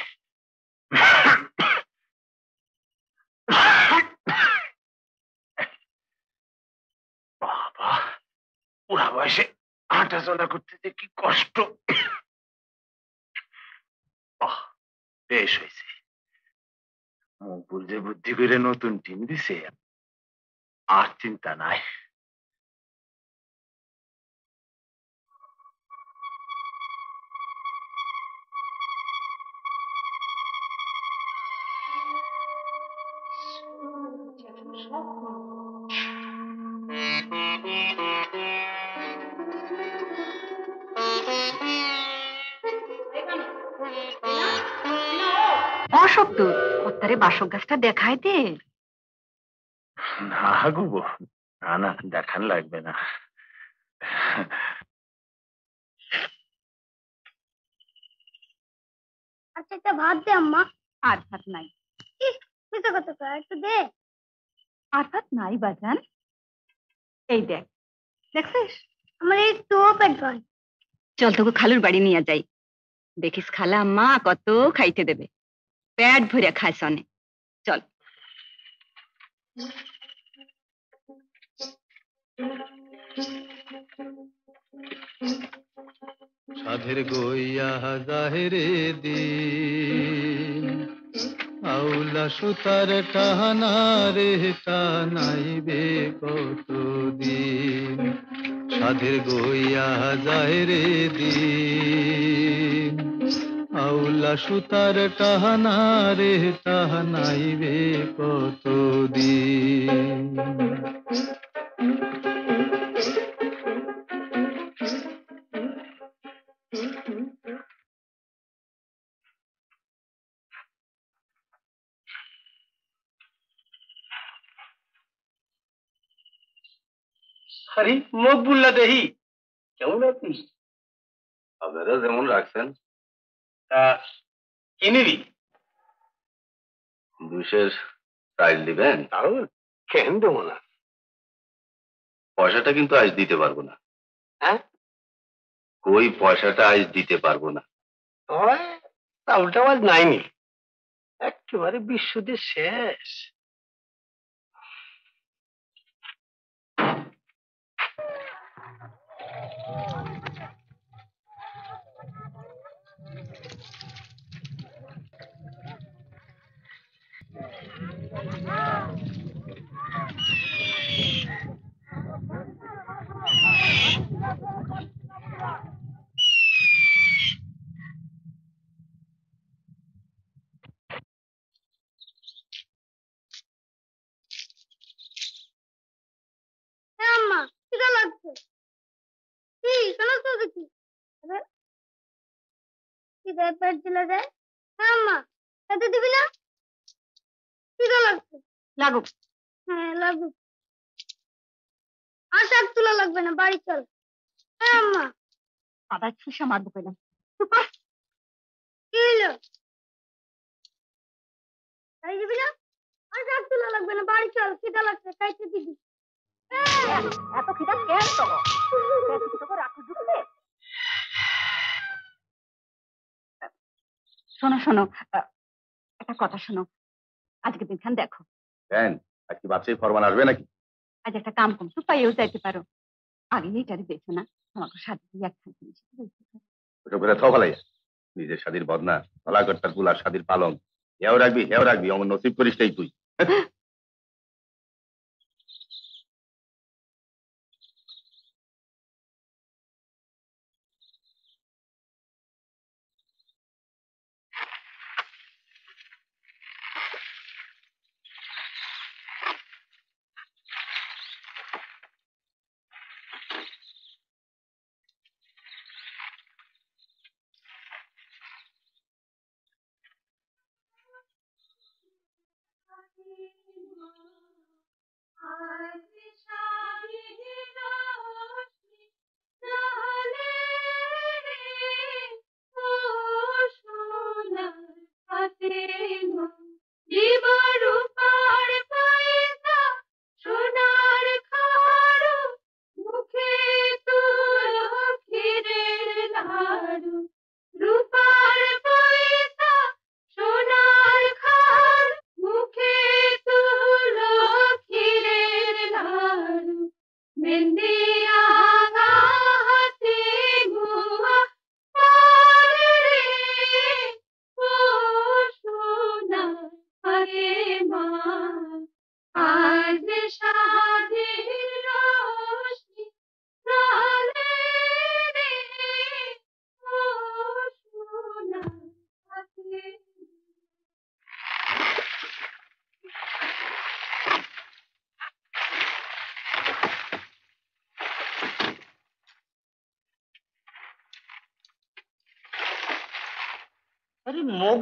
বাবা, বুড়া বয়সে হাঁটা চলা করতে যে কি কষ্ট। বেশ হয়েছে। মকবুল যে বুদ্ধি করে নতুন টিম দিছে। আর চিন্তা নাই।
কত্তারে বাসক গাছটা দেখাই দে।
না গো না না দেখান লাগবে না।
আচ্ছা একটা ভাত দে আম্মা।
আর ভাত নাই।
বুঝতে কত একটু দে।
আর ভাত নাই বাজান। এই দেখ দেখছিস?
আমার একটু পেট
চল তোকে খালুর বাড়ি নিয়ে যাই। দেখিস খালা আম্মা কত খাইতে দেবে। পেট ভরে খায় সনে চল।
সাধের গইয়া জাহেরে দিন, আউলা সুতার টানা রে টানাইবে কতদিন? সাধের গইয়া জাহেরে দিন আউলা সুতার টাহানা রে টানাইবে কতদিন?
আরে মকবুল্লা দেহি কেমন আছিস?
আপনারা যেমন রাখছেন
তা কি নিবি
দুশের টাইল দিবেন?
তাও কেন দেবো না?
পয়সাটা কিন্তু আজ দিতে পারব না।
হ্যাঁ?
কই পয়সাটা আজ দিতে পারব না?
চাউলটা আজ নাইনি একেবারে বিশ্বদের শেষ।
হ্যাঁ পেট যায় হ্যাঁ আম্মা খেতে দিবি না? খিদা লাগছে?
লাগুক।
হ্যাঁ লাগুক। আর শাক তোলা লাগবে না বাড়ি চল।
আবার ছিসা মারবো পেলাম
কি হলো বাড়ি দিবি না আর শাক তোলা লাগবে না বাড়ি চল খিদা লাগছে খাইতে দিবি
এত খিদা কেন তো রাখো ঢুকবে শোনো শোনো একটা কথা শোনো। আজকে দিনখান দেখো।
আর বাচ্চাই ফরমান আসবে নাকি?
আজ একটা কাম কম তো পাইয়েও যাইতে পারো। আগে এইটারে দেখো না।
নিজের স্বাদীর বদনা তলাকর্তার কুলার স্বাদীর পালং। হেও রাখবি হেও রাখবি আমার নসিব করিস তাই।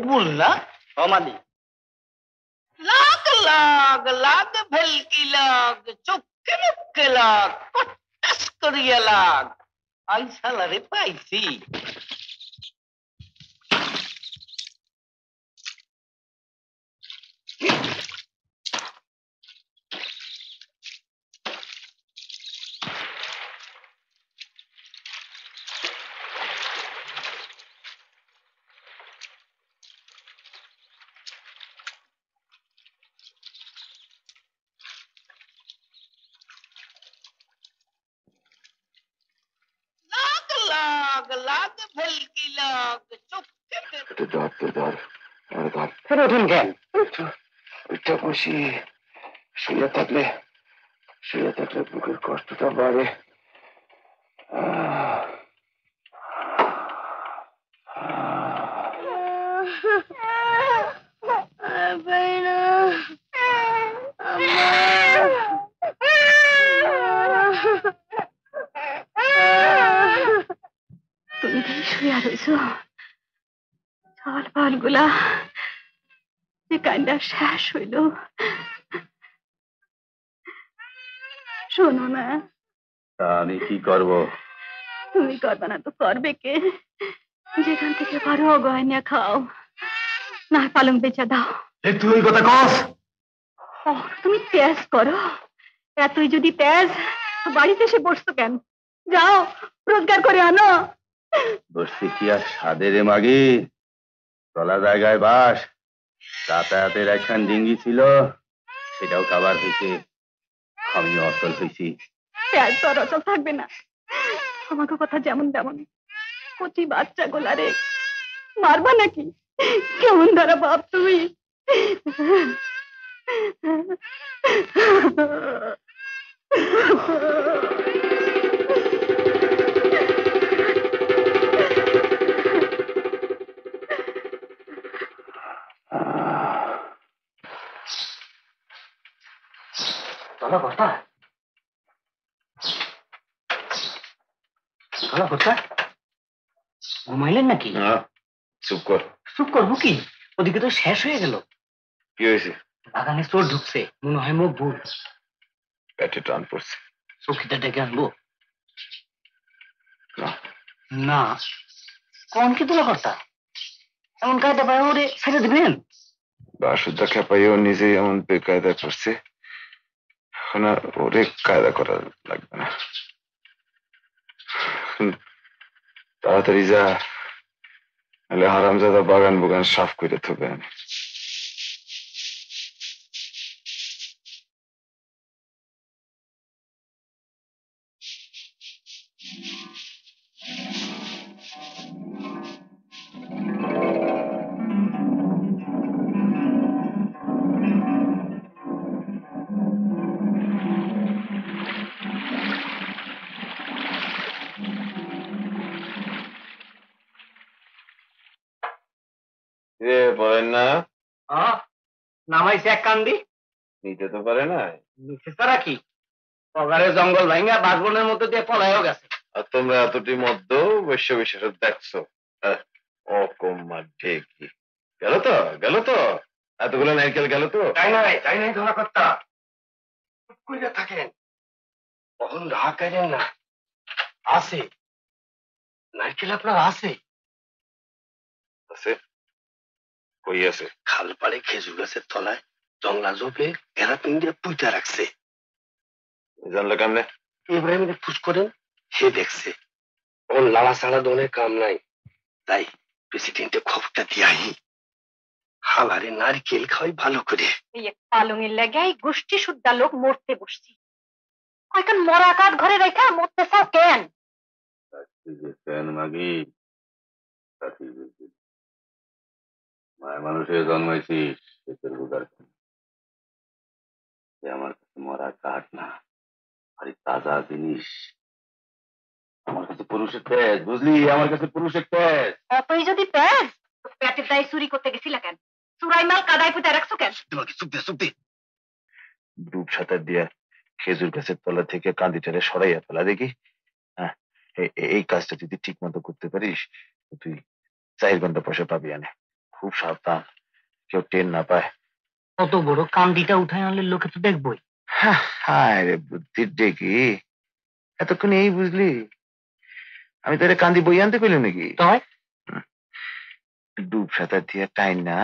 আরে
মকবুল না আমাদের লাগ লাগ লাগ ভেলকি লাগ চোখে মুখে লাগ কটাস করিয়া লাগ আই সালারে পাইছি
রাগ ভেলকি লাগ চোখে
একটু ধর তো ধর আর ধর
ফের ওঠেন কেন
ওইটা বসি শুয়ে থাকলে শুয়ে থাকলে বুকের কষ্টটা বাড়ে আহ,
তুমি কি শুয়ে রয়েছো জল পালগুলা যে কান্ডা শেষ হইল শোনো না
তা আমি কি করব
তুমি করবে না তো করবে কে যেখান থেকে গয়না খাও। না পালং বেচা দাও।
তুই কথা কস?
তুমি তেজ করো। এতই যদি তেজ বাড়িতে এসে বসতো কেন? যাও রোজগার করে আনো।
বসছি কি আর সাদের মাগি? চলা জায়গায় বাস। যাতায়াতের একখান ডিঙ্গি ছিল। সেটাও কাবার হয়েছে। আমি অচল হয়েছি।
তেজ তো আর অচল থাকবে না। আমাকে কথা যেমন তেমন। কচি বাচ্চা গোলারে মারবা নাকি কেমন ধরা বাপ তুমি
চলো কথা চলো কথা ঘুমাইলেন নাকি
চুপ কর।
চুপ করব কি ওদিকে তো শেষ হয়ে গেল।
কি হয়েছে?
বাগানে চোর ঢুকছে মনে হয় মুখ ভুল।
পেটে টান পড়ছে।
চৌকিটা ডেকে আনব। না। কোন কি তোলা কর্তা? এমন কায়দা পায় ওরে ছেড়ে দিবেন?
বাসুদা খেপাইও নিজেই এমন বেকায়দা করছে। এখন আর ওরে কায়দা করা লাগবে না। তাড়াতাড়ি যা। নাহলে হারামজাদা বাগান বুগান সাফ করে থবে না?
নামাইছে এক কান্দি।
নিতে তো পারে না
নিচে তারা কি? পগারে জঙ্গল ভাঙ্গা বাসবনের মধ্যে দিয়ে পলায়ও গেছে।
আর তোমরা এতটি মধ্য বৈশ্য বৈশ্য দেখছ? অকম্মা ঢেকি। গেল তো গেল তো। এতগুলো নারকেল গেল তো।
তাই নাই তাই নাই ধরা কর্তা কইরা থাকেন। কখন রাগ করেন না? আছে। নারকেল আপনার আছে?
আছে? কই
খাল পাড়ে খেজুর গাছের তলায় জংলা জোপে পিন দিয়ে পুইটা রাখছে
জানলে কেমনে
ইব্রাহিমের ফুস করেন সে দেখছে। ওর লালা ছাড়া দনের কাম নাই। তাই প্রেসিডেন্টে খবরটা দিয়াই হালারে নারকেল খাওয়াই ভালো করে
এই এক পালঙের লেগাই গোষ্ঠী শুদ্ধা লোক মরতে বসছি। এখন মরা কাঠ ঘরে রেখা মরতে চাও কেন?
কেন মাগি মায়ের মানুষের জন্মাইছিস পেটের বুদার সে আমার কাছে মরা কাঠ না আরে তাজা জিনিস। আমার কাছে পুরুষের তেজ বুঝলি? আমার কাছে পুরুষের তেজ।
যদি পেটের দায় চুরি করতে গেছিলা কেন? চুরাই মাল কাদায় পুঁতে রাখছো কেন?
তোমাকে চুপ দে চুপ দে
ডুব সাঁতার দিয়া খেজুর গাছের তলা থেকে কান্দিটারে সরাইয়া ফেলা দেখি। হ্যাঁ এই কাজটা যদি ঠিক মতো করতে পারিস তুই চার ঘণ্টা পয়সা পাবি আনে খুব সাবধান কেউ টেন না পায়।
কত বড় কান্দিটা উঠায় আনলে লোকে তো দেখবই।
হায় রে বুদ্ধির ডেকে। এতক্ষণ এই বুঝলি? আমি তোরে কান্দি বই আনতে কইলাম নাকি?
তাই
ডুব সাঁতার দিয়া টাইম না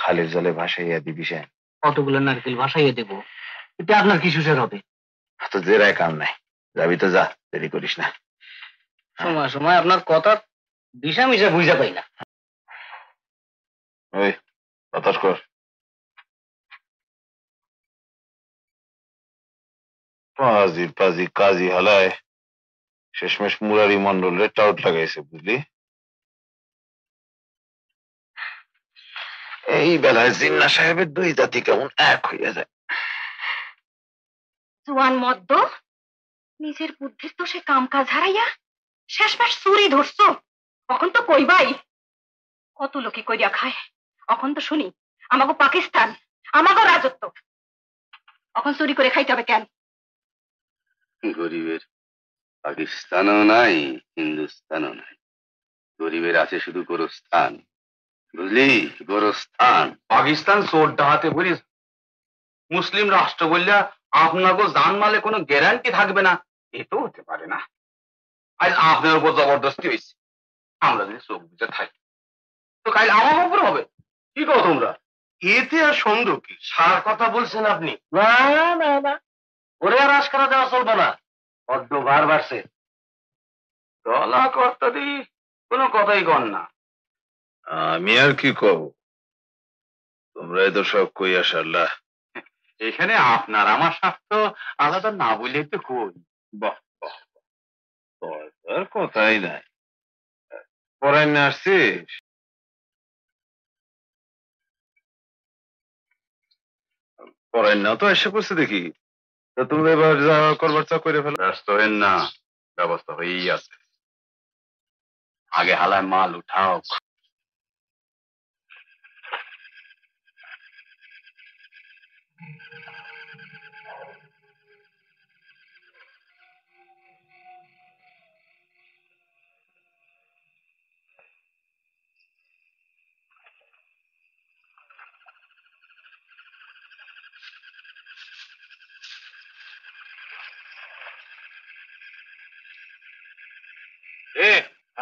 খালের জলে ভাসাইয়া দিবি সে
কতগুলো নারকেল ভাসাইয়ে দেবো? এতে আপনার কি সুসের হবে?
তো জেরায় কাম নাই। যাবি তো যা দেরি করিস না।
সময় সময় আপনার কথা দিশা মিশা বুঝা পাই না।
ওই বাতাস কর পাজি পাজি, কাজি হালায় শেষমেশ মুরারি মন্ডলের টাউট লাগাইছে, বুঝলি? এই বেলায় জিন্না সাহেবের দুই জাতি কেমন এক হইয়া যায়।
জুয়ান মদ্য নিজের বুদ্ধির তো সে কাম কাজ হারাইয়া শেষমেশ চুরি ধরছো, তখন তো কইবাই, কত লোকে কইরা খায়। এখন তো শুনি আমাকে পাকিস্তান আমাকে রাজত্ব। এখন চুরি করে খাইতে হবে কেন?
গরিবের পাকিস্তানও নাই হিন্দুস্তানও নাই। গরিবের আছে শুধু গোরস্থান। বুঝলি? গোরস্থান।
পাকিস্তান চোর ডাহাতে বলিস মুসলিম রাষ্ট্র বললে আপনাকে জানমালে কোনো গ্যারান্টি থাকবে না। এ তো হতে পারে না। আজ আপনার উপর জবরদস্তি হয়েছে আমরা যদি চোখ বুঝে থাকি তো কাল আমার উপর হবে। কি কো তোমরা?
এতে আর সন্দেহ কি? সার কথা বলছেন আপনি।
না না না। ওরে আর আশ করা চলবে না। বড্ড বার বাড়ছে।
দলা কর্তাদি কোনো কথাই কর না।
আমি আর কি কব? তোমরাই তো সব কইয়া সারলা।
এখানে আপনার আমার স্বার্থ আলাদা না বললে তো কই?
বাহ বাহ কথাই নাই। পড়াই না আসছিস? পড়াই না তো, এসে পড়ছে দেখি। তা তুমি এবার যা করবার চা করে ফেলো।
ব্যস্ত হেন না, ব্যবস্থা হয়েই আছে। আগে হালায় মাল উঠাও।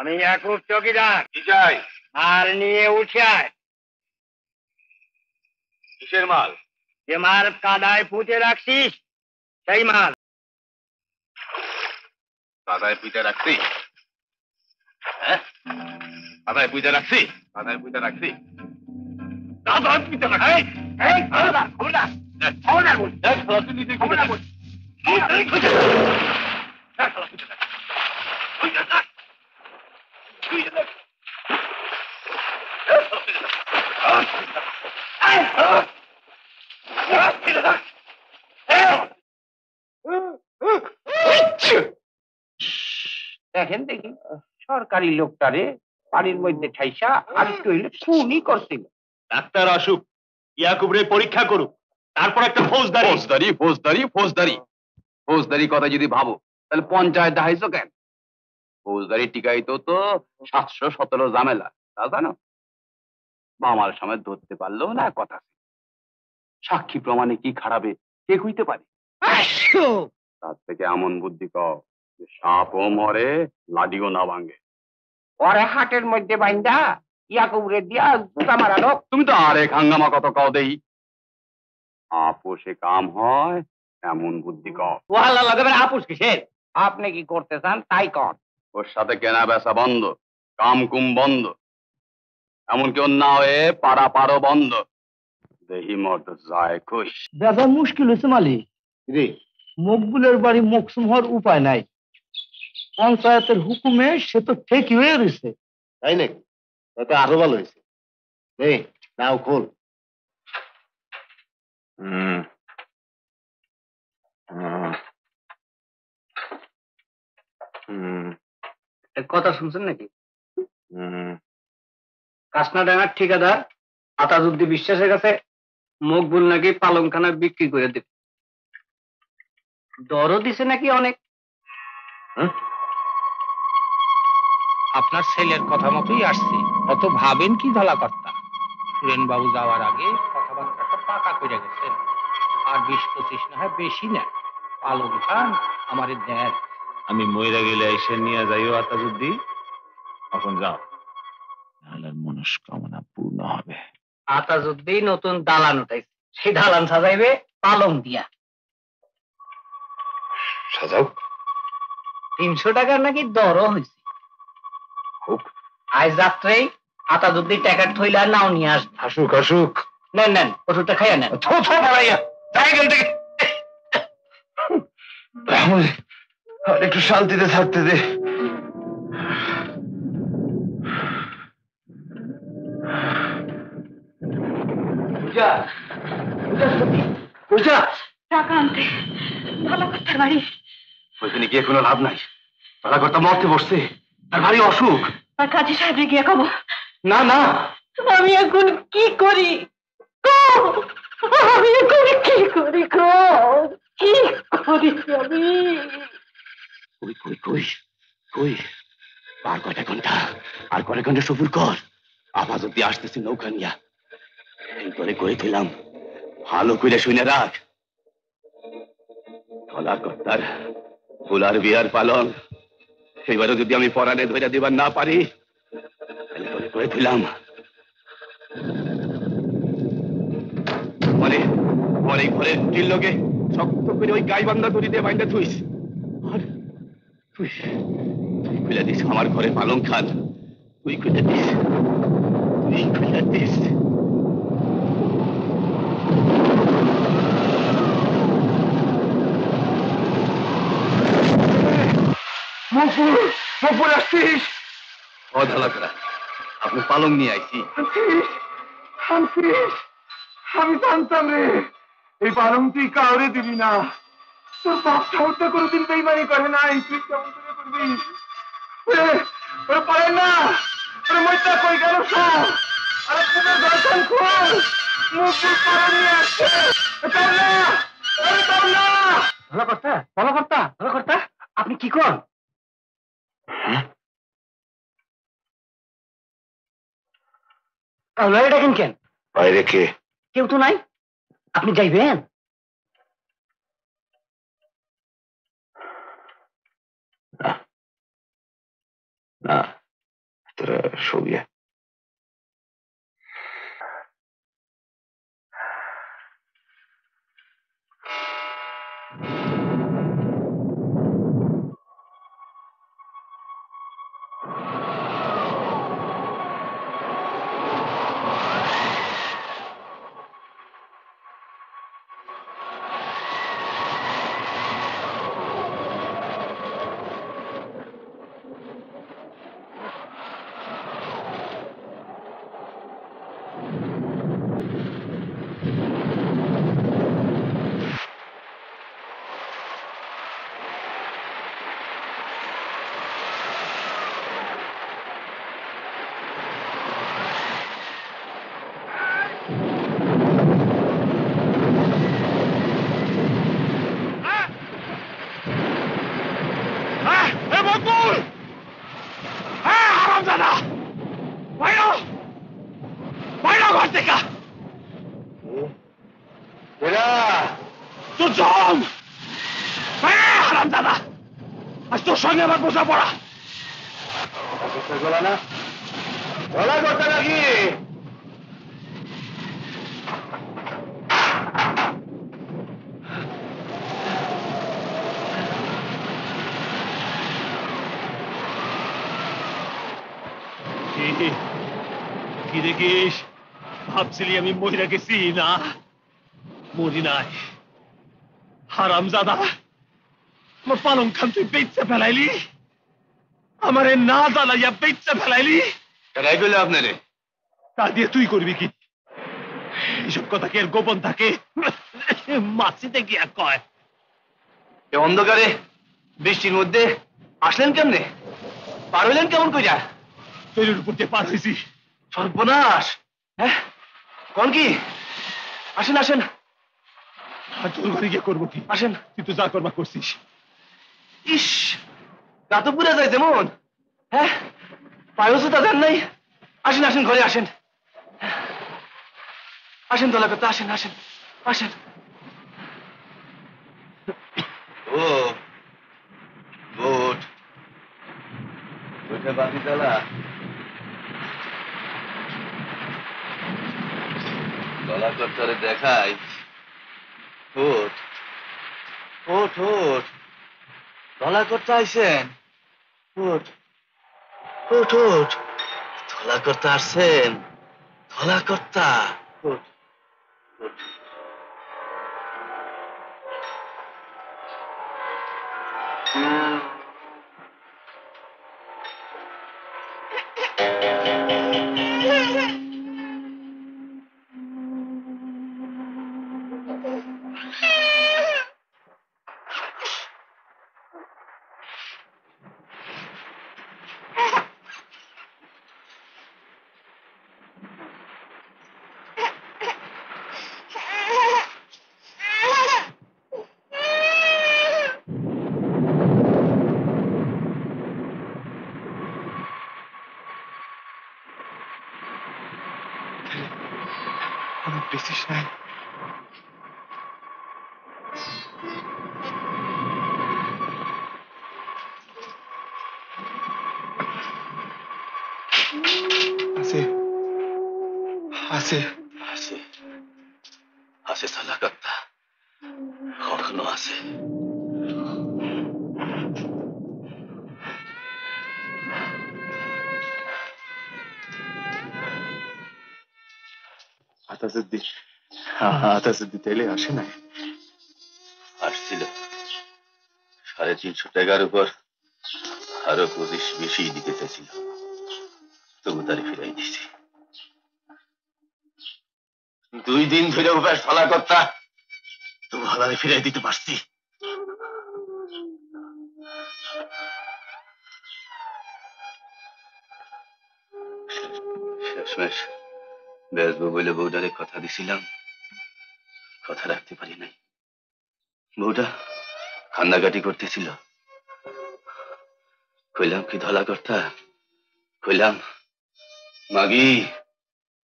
আমি ইয়াকুব চকিদার
কি চাই
মাল নিয়ে উঠে আয়
কিসের মাল
যে মাল কাদায় পুঁতে রাখছিস সেই মাল
দাদায় পুজা রাখছি হ্যাঁ দাদায় পুজা রাখছি দাদায় পুজা রাখছি দাদায় পুজা রাখছি এই খবরদার খবরদার খবরদার বল এই খবরদার নিজে খবরদার বল
দেখেন দেখি সরকারি লোকটারে বাড়ির মধ্যে ঠাইসা আর একটু হইলে খুনই করছিল।
ডাক্তার আসুক ইয়াকুবরে পরীক্ষা করুক তারপর একটা ফৌজদারি।
ফৌজদারি ফৌজদারি ফৌজদারি। ফৌজদারি কথা যদি ভাবো তাহলে পঞ্চায়েত দেখাইছো কেন? ফৌজদারি টিকাইতো তো সাতশো সতেরো ঝামেলা তা জানো? মামার সময় ধরতে পারলেও না কথা সাক্ষী প্রমাণে কি খারাপে কে কইতে পারে? তার থেকে এমন বুদ্ধি কও যে সাপও মরে লাডিও না ভাঙে।
পরে হাটের মধ্যে বাইন্দা ইয়াকুবরে দিয়া জুতা মারালো
তুমি তো আরেক হাঙ্গামা কত কও দেই। আপোষে কাম হয় এমন বুদ্ধি কও।
ওয়াল্লা লাগাবেন আপুস কিসের? আপনি কি করতে চান তাই কর
ওর সাথে কেনা বেচা বন্ধ কাম কুম বন্ধ। এমনকি ওর না হয়ে পাড়া পাড়ো বন্ধ। দেহি মর্দ যায় কই
দাদা মুশকিল হয়েছে মালিক।
রে
মকবুলের বাড়ি মকসুম হওয়ার উপায় নাই। পঞ্চায়েতের হুকুমে সে তো ঠিকই হয়ে রয়েছে
তাই নাকি? তাতে আরও ভালো হয়েছে নাও খোল।
হুম। হুম। হুম।
কথা শুনছেন নাকি?
হুম।
কাসনা ডাঙ্গার ঠিকাদার আতাজুদ্দি বিশ্বাসের কাছে মকবুল নাকি পালংখানা বিক্রি করে দেবে। দরও দিছে নাকি অনেক।
আপনার ছেলের কথা মতোই আসছে। অত ভাবেন কি ধলাকর্তা? সুরেন বাবু যাওয়ার আগে কথাবার্তাটা পাকা করে গেছেন। আর বিশ পঁচিশ না হয় বেশি না। পালন খান আমারে দেন।
আমি ময়রা গেলে এসে নিয়ে যাইও আতাবুদ্দি এখন যাও। নাহলে মনস্কামনা পূর্ণ হবে।
আতাজুদ্দি নতুন দালান উঠাইছে। সেই দালান সাজাইবে পালং দিয়া।
সাজাও।
তিনশো টাকার নাকি দরও হয়েছে
হোক।
আজ রাত্রেই আতাজুদ্দি টাকার থইলা নাও নিয়ে আস
আসুক আসুক।
নেন নেন ওষুধটা খাইয়া নেন।
থো থো বাড়াইয়া যাই এখান থেকে। তাহলে [laughs] আর একটু শান্তিতে থাকতে দে।
ওইখানে গিয়ে কোনো লাভ নাই। মরতে বসছে। ভারী অসুখ।
আর কাজী সাহেবরে গিয়ে খাব
না না।
আমি এখন কি করি? আমি এখন কি করি গো কি করি আমি?
কই কই কই কই? আর কয়টা ঘণ্টা? আর কয়টা ঘণ্টা সফর কর আপাতত আসতেছি নৌকা নিয়া। করে কয়ে দিলাম ভালো করে শুনে রাখ। কলা কর্তার ফুলার বিয়ার পালন, এবারও যদি আমি পরাণে ধরে দিবার না পারি, তাহলে করে কয়ে দিলাম মানে মানে ঘরের লোকে শক্ত করে ওই গাই বান্ধা দড়ি দিয়ে বাইন্দা থুইস। আর তুই তুই খুলে দিস আমার ঘরে পালং খান তুই খুলে দিস তুই খুলে দিস।
আসছিস
আপনি পালং নিয়ে আইছি।
আমি জানতাম রে এই পালং তুই কাউরে দিবি না। তোর বাপ ঠাউর তো কোনোদিন বেইমানি করে নাই। তুই কেমন করে করবি? ওরে ওরে না ওরে মইটা কই গেল সব? আরে পুরো দর্শন খোল মুখ দিয়ে নিয়ে আসছে। না ওরে চল না।
ভালো কর্তা ভালো কর্তা ভালো কর্তা আপনি কি কর? লড়াই ডাকেন কেন?
বাইরে কে?
কেউ তো নাই। আপনি যাইবেন?
না তোরা ছবি
মকবুল হারাম দাদা বাইরো বাইরো ঘর থেকে এরা তো জম হারাম দাদা আজ তোর সঙ্গে আমার বোঝা পড়া
গলা না গলা করতে নাকি
কি কি দেখিস ভাবছিলি আমি মহিলা গেছি না মরি নাই হারাম আমার পালং খান তুই বেচতে ফেলাইলি। আমারে না জ্বালাইয়া বেচতে ফেলাইলি।
এরাই গেলে আপনারে।
তা দিয়ে তুই করবি কি? এইসব কথা কি আর গোপন থাকে? মাসিতে গিয়া কয়?
এ অন্ধকারে বৃষ্টির মধ্যে আসলেন কেমনে? পার হইলেন কেমন কইরা?
তৈরির উপর দিয়ে পার হয়েছি
সর্বনাশ। হ্যাঁ? কোন কি? আসেন আসেন।
আর তোর ঘরে গিয়ে করব কি?
আসেন।
তুই তো যা করবা করছিস।
ইস যেমন হ্যাঁ নাই। আসেন আসেন, ঘরে আসেন। আসেন, দোলা করতে, আসেন আসেন আসেন। বাকি দলা দলা দেখাই। ওঠ ওঠ ওঠ ধলা করতে আইসেন? উঠ। উঠ উঠ। ধলা করতে আসছেন? ধলা করতা? উঠ। ওঠ
আতাসুদ্দি তাইলে আসে নাই।
আসছিল। সাড়ে তিনশো টাকার উপর আরও পঁচিশ বেশি দিতে চাইছিল। তবু তারে ফিরাই দিছি। দুই দিন ধরে উপাস ফলা কর্তা, তবু হালারে ফিরাই দিতে পারছি। শেষমেশ বেসবো বলে বউটারে কথা দিছিলাম। কথা রাখতে পারি নাই। বউটা কান্নাকাটি করতেছিল। কইলাম কি ধলা কর্তা কইলাম, মাগি,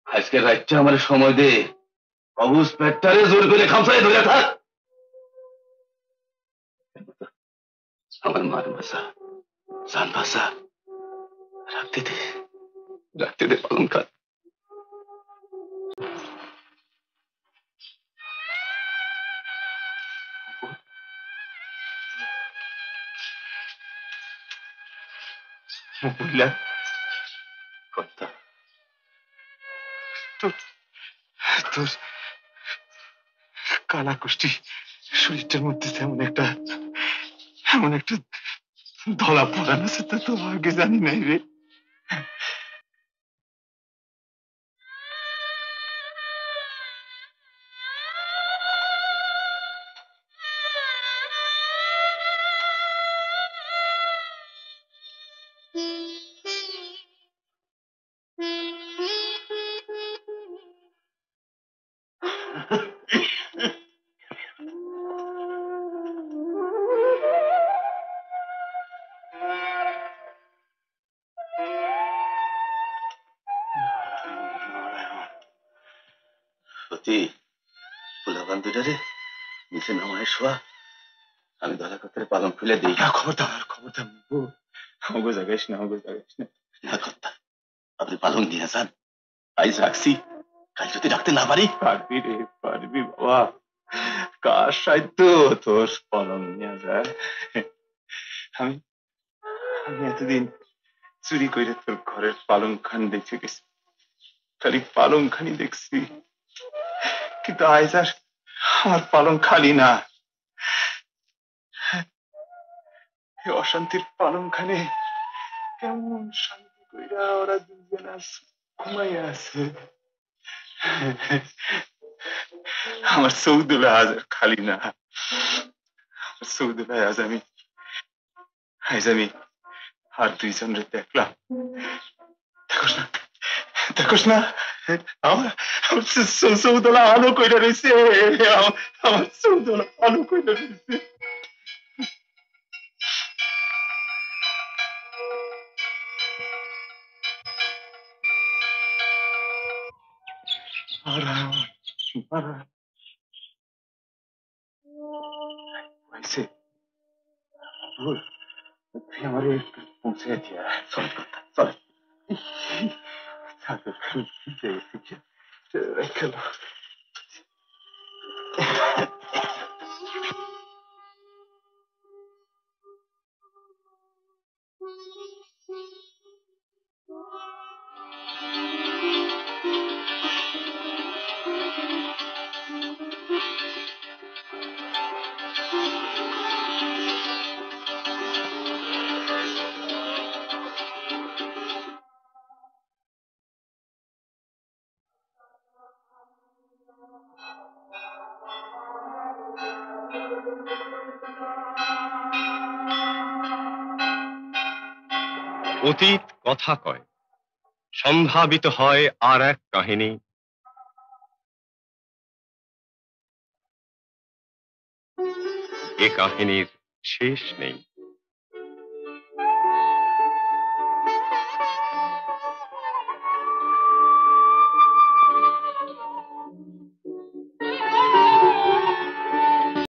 আজকে রাতটা আমার সময় দে। অবুজ পেটটারে জোর করে খামসায় ধরে থাক। আমার মার ভাষা জান ভাষা রাখতে দে। রাখতে দে পালন
বুঝলা কর্তা তোর তোর কালা কুষ্টি শরীরটার মধ্যে তেমন একটা এমন একটা ধলা পড়ান আছে তো আগে জানি নাই রে।
খুলে দিই
না খবরদার খবরদার আমাকে জাগাইস না আমাকে জাগাইস না
না কর্তা আপনি পালন নিয়ে যান আইজ রাখছি কাল যদি রাখতে না পারি
পারবি রে পারবি বাবা কার সাহিত্য তোর পালন নিয়ে যায় আমি আমি এতদিন চুরি করে তোর ঘরের পালং খান দেখে গেছি খালি পালং খানি দেখছি কিন্তু আর আমার পালং খালি না এই অশান্তির পালং খানে কেমন শান্তি কইরা ওরা দুজন আছে ঘুমাইয়া আছে। আমার সৌদুলা আজ খালি না। সৌদুলা আজ আমি আজ আমি আর দুইজন রে দেখলাম। দেখোস না দেখোস না, আমার সৌদুলা আলো কইরা রয়েছে আমার সৌদুলা আলো কইরা রয়েছে Naরায়ণ, নারায়ণ। হয়েছে ভুল তুই আমার একটু পৌঁছে দিয়া চল কথা
কথা কয়। সম্ভাবিত হয় আর এক কাহিনী। এ কাহিনীর শেষ নেই।